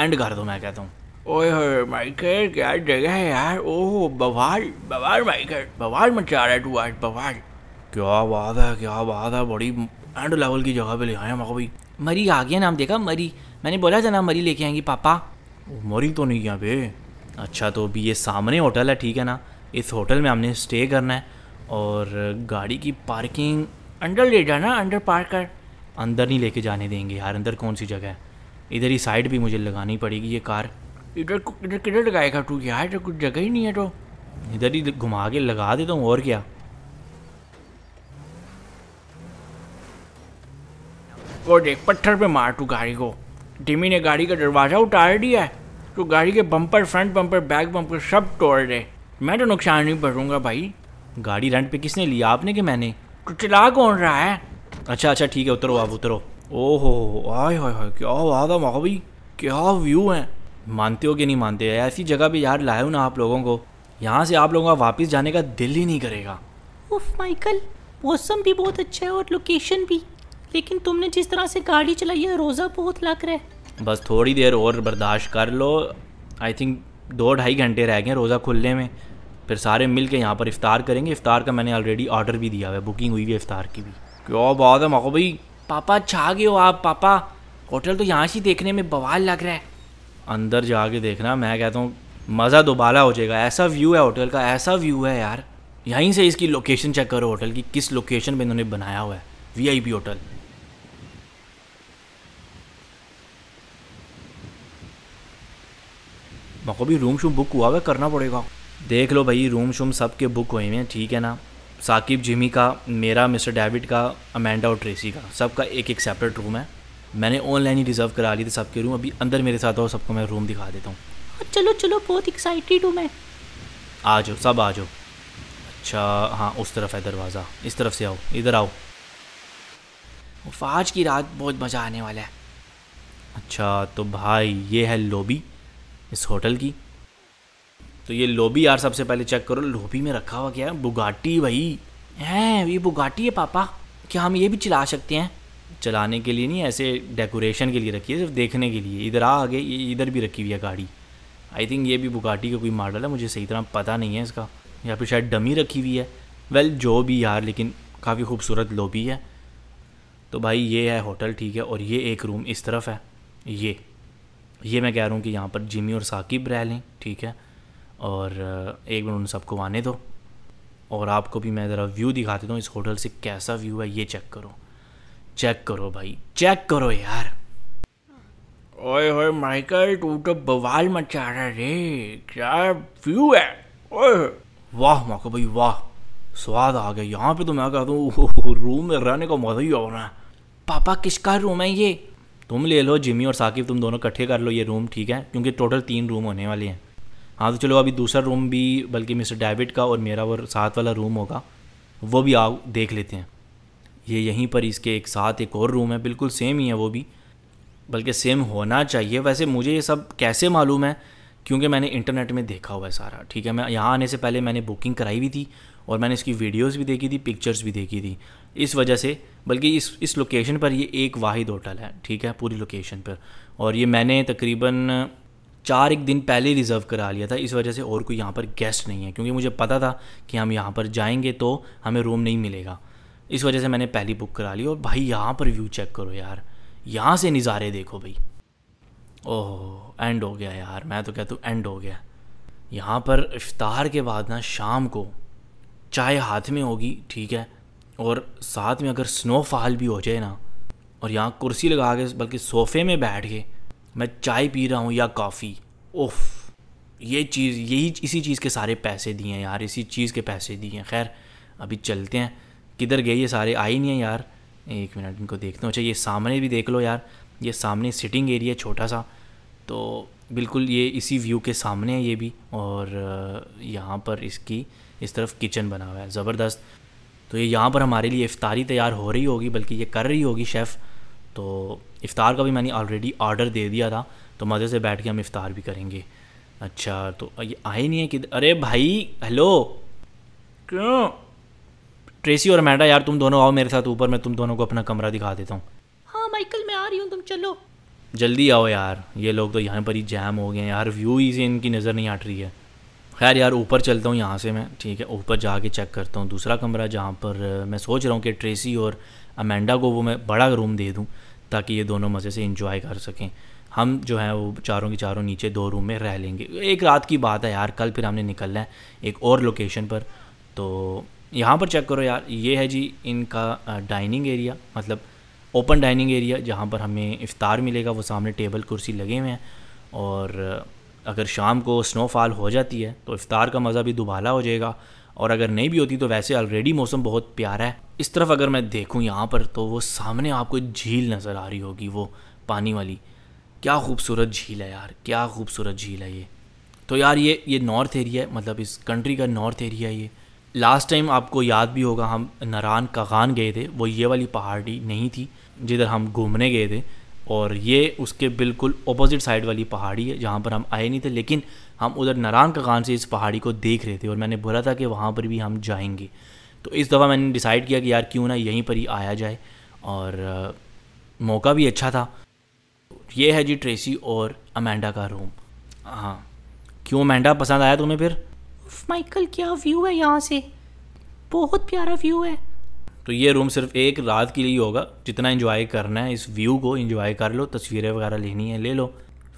Speaker 2: एंड कर दो मैं कहता हूँ।
Speaker 3: ओए होए माइकल क्या जगह है यार? ओह बवाल बवाल माइकल बवाल मचा रहा है तू आज बवाल।
Speaker 2: क्या बात है क्या बात है बड़ी एंड लेवल की जगह पे ले आए मको भाई
Speaker 1: मरी आ गया नाम देखा मरी। मैंने बोला था ना मरी लेके आएँगी पापा।
Speaker 2: मरी तो नहीं यहाँ पे। अच्छा तो अभी ये सामने होटल है ठीक है ना? इस होटल में हमने स्टे करना है और गाड़ी की पार्किंग
Speaker 3: अंडर ले जाना अंडर पार्क कर।
Speaker 2: अंदर नहीं लेके जाने देंगे यार अंदर कौन सी जगह है? इधर ही साइड भी मुझे लगानी पड़ेगी ये कार।
Speaker 3: इधर इधर किधर लगाएगा तू? यार इधर कुछ जगह ही नहीं है तो।
Speaker 2: इधर ही घुमा के लगा देता हूँ और क्या?
Speaker 3: वो देख पत्थर पे मार तू गाड़ी को। टिमी ने गाड़ी का दरवाज़ा उतार दिया है। तो गाड़ी के bumper front bumper back bumper सब तोड़ दे। मैं तो नुकसान नहीं भरूँगा भाई।
Speaker 2: गाड़ी रेंट पे किसने लिया आपने कि मैंने?
Speaker 3: तो चला कौन रहा है?
Speaker 2: अच्छा अच्छा ठीक है उतरो आप उतरो। ओहो आय हाय हाय क्या बात है भाई क्या व्यू है। मानते हो कि नहीं मानते ऐसी जगह भी यार लाए हो ना आप लोगों को यहाँ से आप लोगों का वापस जाने का दिल ही नहीं करेगा।
Speaker 4: उफ माइकल मौसम भी बहुत अच्छा है और लोकेशन भी। लेकिन तुमने जिस तरह से गाड़ी चलाई है रोज़ा बहुत लग रहा है।
Speaker 2: बस थोड़ी देर और बर्दाश्त कर लो। आई थिंक दो ढाई घंटे रह गए रोज़ा खुलने में। फिर सारे मिल के यहाँ पर इफ्तार करेंगे। इफ्तार का मैंने ऑलरेडी ऑर्डर भी दिया हुआ है बुकिंग हुई है इफ्तार की भी। क्या बात है मको भाई।
Speaker 1: पापा छा गए हो आप पापा। होटल तो यहाँ से देखने में बवाल लग रहा है।
Speaker 2: अंदर जाके देखना मैं कहता हूँ मज़ा दोबारा हो जाएगा। ऐसा व्यू है होटल का ऐसा व्यू है यार। यहीं से इसकी लोकेशन चेक करो होटल की किस लोकेशन पे इन्होंने बनाया हुआ है वीआईपी होटल। मको भी रूम शूम बुक हुआ हुआ करना पड़ेगा। देख लो भाई रूम शूम सब के बुक हुए हैं ठीक है ना? साकिब जिमी का मेरा मिस्टर डेविड का अमेंडा और ट्रेसी का सबका एक एक सेपरेट रूम है। मैंने ऑनलाइन ही रिज़र्व करा ली थी सबके रूम अभी अंदर मेरे साथ आओ सबको मैं रूम दिखा देता हूँ।
Speaker 4: चलो चलो बहुत एक्साइटेड हूँ मैं।
Speaker 2: आ जाओ सब आ जाओ। अच्छा हाँ उस तरफ़ है दरवाज़ा इस तरफ़ से आओ इधर आओ।
Speaker 1: आज की रात बहुत मज़ा आने वाला है।
Speaker 2: अच्छा तो भाई ये है लॉबी इस होटल की। तो ये लोबी यार सबसे पहले चेक करो, लोबी में रखा हुआ क्या है? बुगाटी भाई।
Speaker 1: हैं, ये बुगाटी है पापा। क्या हम ये भी चला सकते हैं?
Speaker 2: चलाने के लिए नहीं, ऐसे डेकोरेशन के लिए रखी है, सिर्फ़ देखने के लिए। इधर आ, आगे इधर भी रखी हुई है गाड़ी। आई थिंक ये भी बुगाटी का कोई मॉडल है, मुझे सही तरह पता नहीं है इसका। या फिर शायद डमी रखी हुई है। वेल जो भी यार, लेकिन काफ़ी खूबसूरत लोबी है। तो भाई ये है होटल, ठीक है, और ये एक रूम इस तरफ़ है। ये ये मैं कह रहा हूँ कि यहाँ पर जिमी और साकिब रह लें, ठीक है। और एक मिनट उन सबको आने दो। और आपको भी मैं ज़रा व्यू दिखा देता हूँ इस होटल से कैसा व्यू है ये चेक करो। चेक करो भाई चेक करो यार।
Speaker 3: ओए होए माइकल तू तो बवाल मचा रहा रे। क्या व्यू है? ओए
Speaker 2: वाह माको भाई वाह स्वाद आ गया। यहाँ पे तो मैं कहता हूँ रूम में रहने का मज़ा ही हो रहा है।
Speaker 1: पापा किसका रूम है ये?
Speaker 2: तुम ले लो जिमी और साकिब तुम दोनों इकट्ठे कर लो ये रूम ठीक है? क्योंकि टोटल तीन रूम होने वाले हैं। हाँ तो चलो अभी दूसरा रूम भी, बल्कि मिस्टर डेविड का और मेरा वो साथ वाला रूम होगा, वो भी आओ, देख लेते हैं। ये यहीं पर इसके एक साथ एक और रूम है, बिल्कुल सेम ही है वो भी, बल्कि सेम होना चाहिए। वैसे मुझे ये सब कैसे मालूम है? क्योंकि मैंने इंटरनेट में देखा हुआ है सारा, ठीक है? मैं यहाँ आने से पहले मैंने बुकिंग कराई हुई थी और मैंने इसकी वीडियोस भी देखी थी पिक्चर्स भी देखी थी। इस वजह से, बल्कि इस इस लोकेशन पर ये एक वाहिद होटल है, ठीक है? पूरी लोकेशन पर। और ये मैंने तकरीबन चार एक दिन पहले रिज़र्व करा लिया था, इस वजह से और कोई यहाँ पर गेस्ट नहीं है, क्योंकि मुझे पता था कि हम यहाँ पर जाएँगे तो हमें रूम नहीं मिलेगा। इस वजह से मैंने पहली बुक करा ली और भाई यहाँ पर व्यू चेक करो यार, यहाँ से नज़ारे देखो भाई। ओह एंड हो गया यार, मैं तो कहता हूँ एंड हो गया। यहाँ पर इफ्तार के बाद ना शाम को चाय हाथ में होगी, ठीक है, और साथ में अगर स्नोफॉल भी हो जाए ना, और यहाँ कुर्सी लगा के बल्कि सोफ़े में बैठ के मैं चाय पी रहा हूँ या कॉफ़ी। ओफ ये चीज़, यही, इसी चीज़ के सारे पैसे दिए हैं यार, इसी चीज़ के पैसे दिए हैं। खैर, अभी चलते हैं। किधर गए ये सारे? आए नहीं हैं यार। एक मिनट, इनको देखते हूँ। अच्छा ये सामने भी देख लो यार। ये सामने सिटिंग एरिया छोटा सा। तो बिल्कुल ये इसी व्यू के सामने है ये भी। और यहाँ पर इसकी, इस तरफ़ किचन बना हुआ है। ज़बरदस्त। तो ये यहाँ पर हमारे लिए इफ़ारी तैयार हो रही होगी, बल्कि ये कर रही होगी शेफ़। तो इफ़ार का भी मैंने ऑलरेडी ऑर्डर दे दिया था तो मज़े से बैठ के हम इफ़ार भी करेंगे। अच्छा तो ये आए नहीं है कि अरे भाई हेलो
Speaker 3: क्यों?
Speaker 2: ट्रेसी और अमेंडा यार तुम दोनों आओ मेरे साथ ऊपर मैं तुम दोनों को अपना कमरा दिखा देता हूँ।
Speaker 4: हाँ माइकल मैं आ रही हूँ तुम चलो।
Speaker 2: जल्दी आओ यार ये लोग तो यहाँ पर ही जैम हो गए हैं यार व्यू ही से इनकी नज़र नहीं हट रही है। खैर यार ऊपर चलता हूँ यहाँ से मैं ठीक है ऊपर जाके चेक करता हूँ दूसरा कमरा जहाँ पर मैं सोच रहा हूँ कि ट्रेसी और अमेंडा को वो मैं बड़ा रूम दे दूँ। ताकि ये दोनों मज़े से इंजॉय कर सकें। हम जो है वो चारों के चारों नीचे दो रूम में रह लेंगे। एक रात की बात है यार, कल फिर हमने निकलना है एक और लोकेशन पर। तो यहाँ पर चेक करो यार, ये है जी इनका डाइनिंग एरिया मतलब ओपन डाइनिंग एरिया जहाँ पर हमें इफ़ार मिलेगा। वो सामने टेबल कुर्सी लगे हुए हैं और अगर शाम को स्नोफॉल हो जाती है तो इफ़ार का मज़ा भी दुबाला हो जाएगा। और अगर नहीं भी होती तो वैसे ऑलरेडी मौसम बहुत प्यारा है। इस तरफ़ अगर मैं देखूँ यहाँ पर तो वो सामने आपको झील नज़र आ रही होगी, वो पानी वाली। क्या खूबसूरत झील है यार, क्या खूबसूरत झील है ये। तो यार ये ये नॉर्थ एरिया है मतलब इस कंट्री का नॉर्थ एरिया ये। लास्ट टाइम आपको याद भी होगा, हम नारान कगान गए थे, वो ये वाली पहाड़ी नहीं थी, जिधर हम घूमने गए थे। और ये उसके बिल्कुल अपोजिट साइड वाली पहाड़ी है, जहाँ पर हम आए नहीं थे, लेकिन हम उधर नारायण कगान से इस पहाड़ी को देख रहे थे और मैंने बोला था कि वहाँ पर भी हम जाएँगे। तो इस दफ़ा मैंने डिसाइड किया कि यार क्यों ना यहीं पर ही आया जाए और मौका भी अच्छा था। ये है जी ट्रेसी और अमेंडा का रूम हाँ। क्यों अमेंडा पसंद आया तुम्हें फिर?
Speaker 4: माइकल, क्या व्यू है यहाँ से? बहुत प्यारा व्यू है।
Speaker 2: तो ये रूम सिर्फ़ एक रात के लिए होगा जितना इन्जॉय करना है इस व्यू को इन्जॉय कर लो तस्वीरें वगैरह लेनी है ले लो।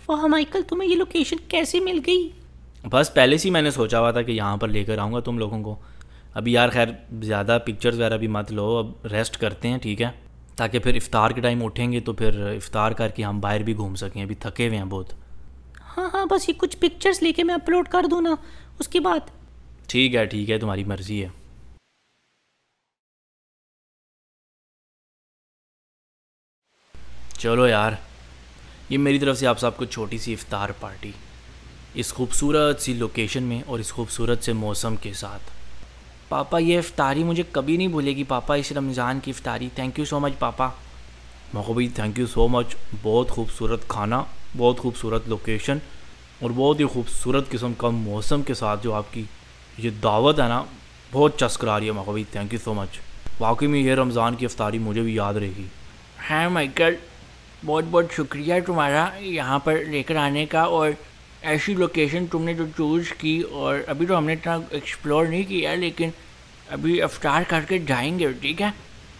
Speaker 4: वाह माइकल तुम्हें ये लोकेशन कैसे मिल गई?
Speaker 2: बस पहले से ही मैंने सोचा हुआ था कि यहाँ पर लेकर आऊँगा तुम लोगों को। अभी यार खैर ज़्यादा पिक्चर्स वगैरह भी मत लो अब रेस्ट करते हैं ठीक है? ताकि फिर इफ़ार के टाइम उठेंगे तो फिर इफ़ार करके हम बाहर भी घूम सकें अभी थके हुए हैं बहुत।
Speaker 4: हाँ हाँ बस ये कुछ पिक्चर्स लेके मैं अपलोड कर दूँ ना उसके बाद।
Speaker 2: ठीक है ठीक है तुम्हारी मर्ज़ी है। चलो यार, ये मेरी तरफ़ से आप सबको छोटी सी इफ़ार पार्टी। इस खूबसूरत सी लोकेशन में और इस खूबसूरत से मौसम के साथ।
Speaker 3: पापा, ये इफ्तारी मुझे कभी नहीं भूलेगी। पापा, इस रमज़ान की इफ्तारी। थैंक यू सो मच पापा।
Speaker 2: मखबी थैंक यू सो मच बहुत खूबसूरत खाना, बहुत खूबसूरत लोकेशन और बहुत ही खूबसूरत किस्म का मौसम के साथ जो आपकी ये दावत है ना, बहुत चस्करा रही है। मखबी थैंक यू सो मच वाकई में ये रमज़ान की इफ्तारी मुझे भी याद रहेगी।
Speaker 3: हाँ माइकल बहुत बहुत शुक्रिया तुम्हारा यहाँ पर लेकर आने का और ऐसी लोकेशन तुमने जो चूज़ की और अभी तो हमने इतना एक्सप्लोर नहीं किया लेकिन अभी अफ्तार करके जाएँगे ठीक है?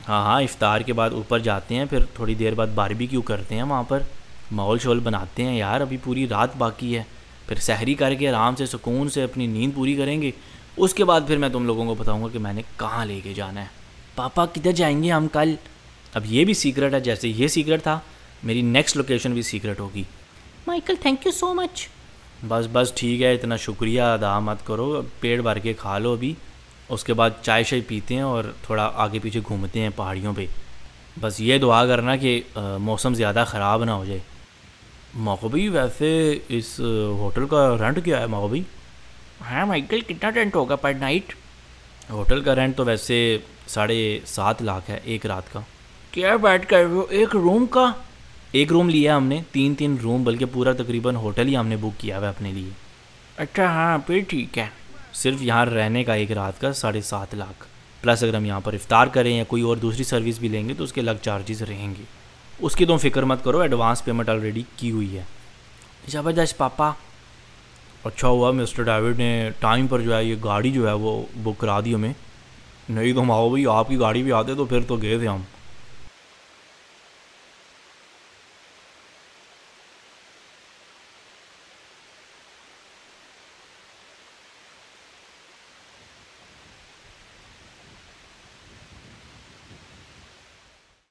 Speaker 2: हाँ हाँ इफ़ार के बाद ऊपर जाते हैं फिर थोड़ी देर बाद बारबी क्यों करते हैं वहाँ पर? माहौल शोल बनाते हैं यार अभी पूरी रात बाकी है। फिर सहरी करके आराम से सुकून से अपनी नींद पूरी करेंगे। उसके बाद फिर मैं तुम लोगों को बताऊँगा कि मैंने कहाँ लेके जाना है।
Speaker 3: पापा किधर जाएँगे हम कल?
Speaker 2: अब ये भी सीक्रेट है जैसे ये सीक्रेट था मेरी नेक्स्ट लोकेशन भी सीक्रेट होगी।
Speaker 4: Michael thank you so much
Speaker 2: बस बस ठीक है इतना शुक्रिया अदा मत करो। पेड़ भर के खा लो अभी। उसके बाद चाय शाय पीते हैं और थोड़ा आगे पीछे घूमते हैं पहाड़ियों पे। बस ये दुआ करना कि मौसम ज़्यादा ख़राब ना हो जाए। मकबी वैसे इस होटल का रेंट क्या है मकबी?
Speaker 3: हाँ माइकल कितना रेंट होगा पर नाइट
Speaker 2: होटल का रेंट तो वैसे साढ़े सात लाख है एक रात का।
Speaker 3: क्या बात कर रहे हो? एक रूम का?
Speaker 2: एक रूम लिया हमने तीन तीन रूम बल्कि पूरा तकरीबन होटल ही हमने बुक किया हुआ है अपने लिए।
Speaker 3: अच्छा हाँ फिर ठीक है।
Speaker 2: सिर्फ़ यहाँ रहने का एक रात का साढ़े सात लाख। प्लस अगर हम यहाँ पर इफ्तार करें या कोई और दूसरी सर्विस भी लेंगे तो उसके अलग चार्जेस रहेंगे। उसकी तुम फ़िक्र मत करो एडवांस पेमेंट ऑलरेडी की हुई है।
Speaker 3: ज़बरदस्त पापा।
Speaker 2: अच्छा हुआ मिस्टर डेविड ने टाइम पर जो है ये गाड़ी जो है वो बुक करा दी हमें। नहीं तो हम आओ भाई आपकी गाड़ी भी आते तो फिर तो गए थे हम।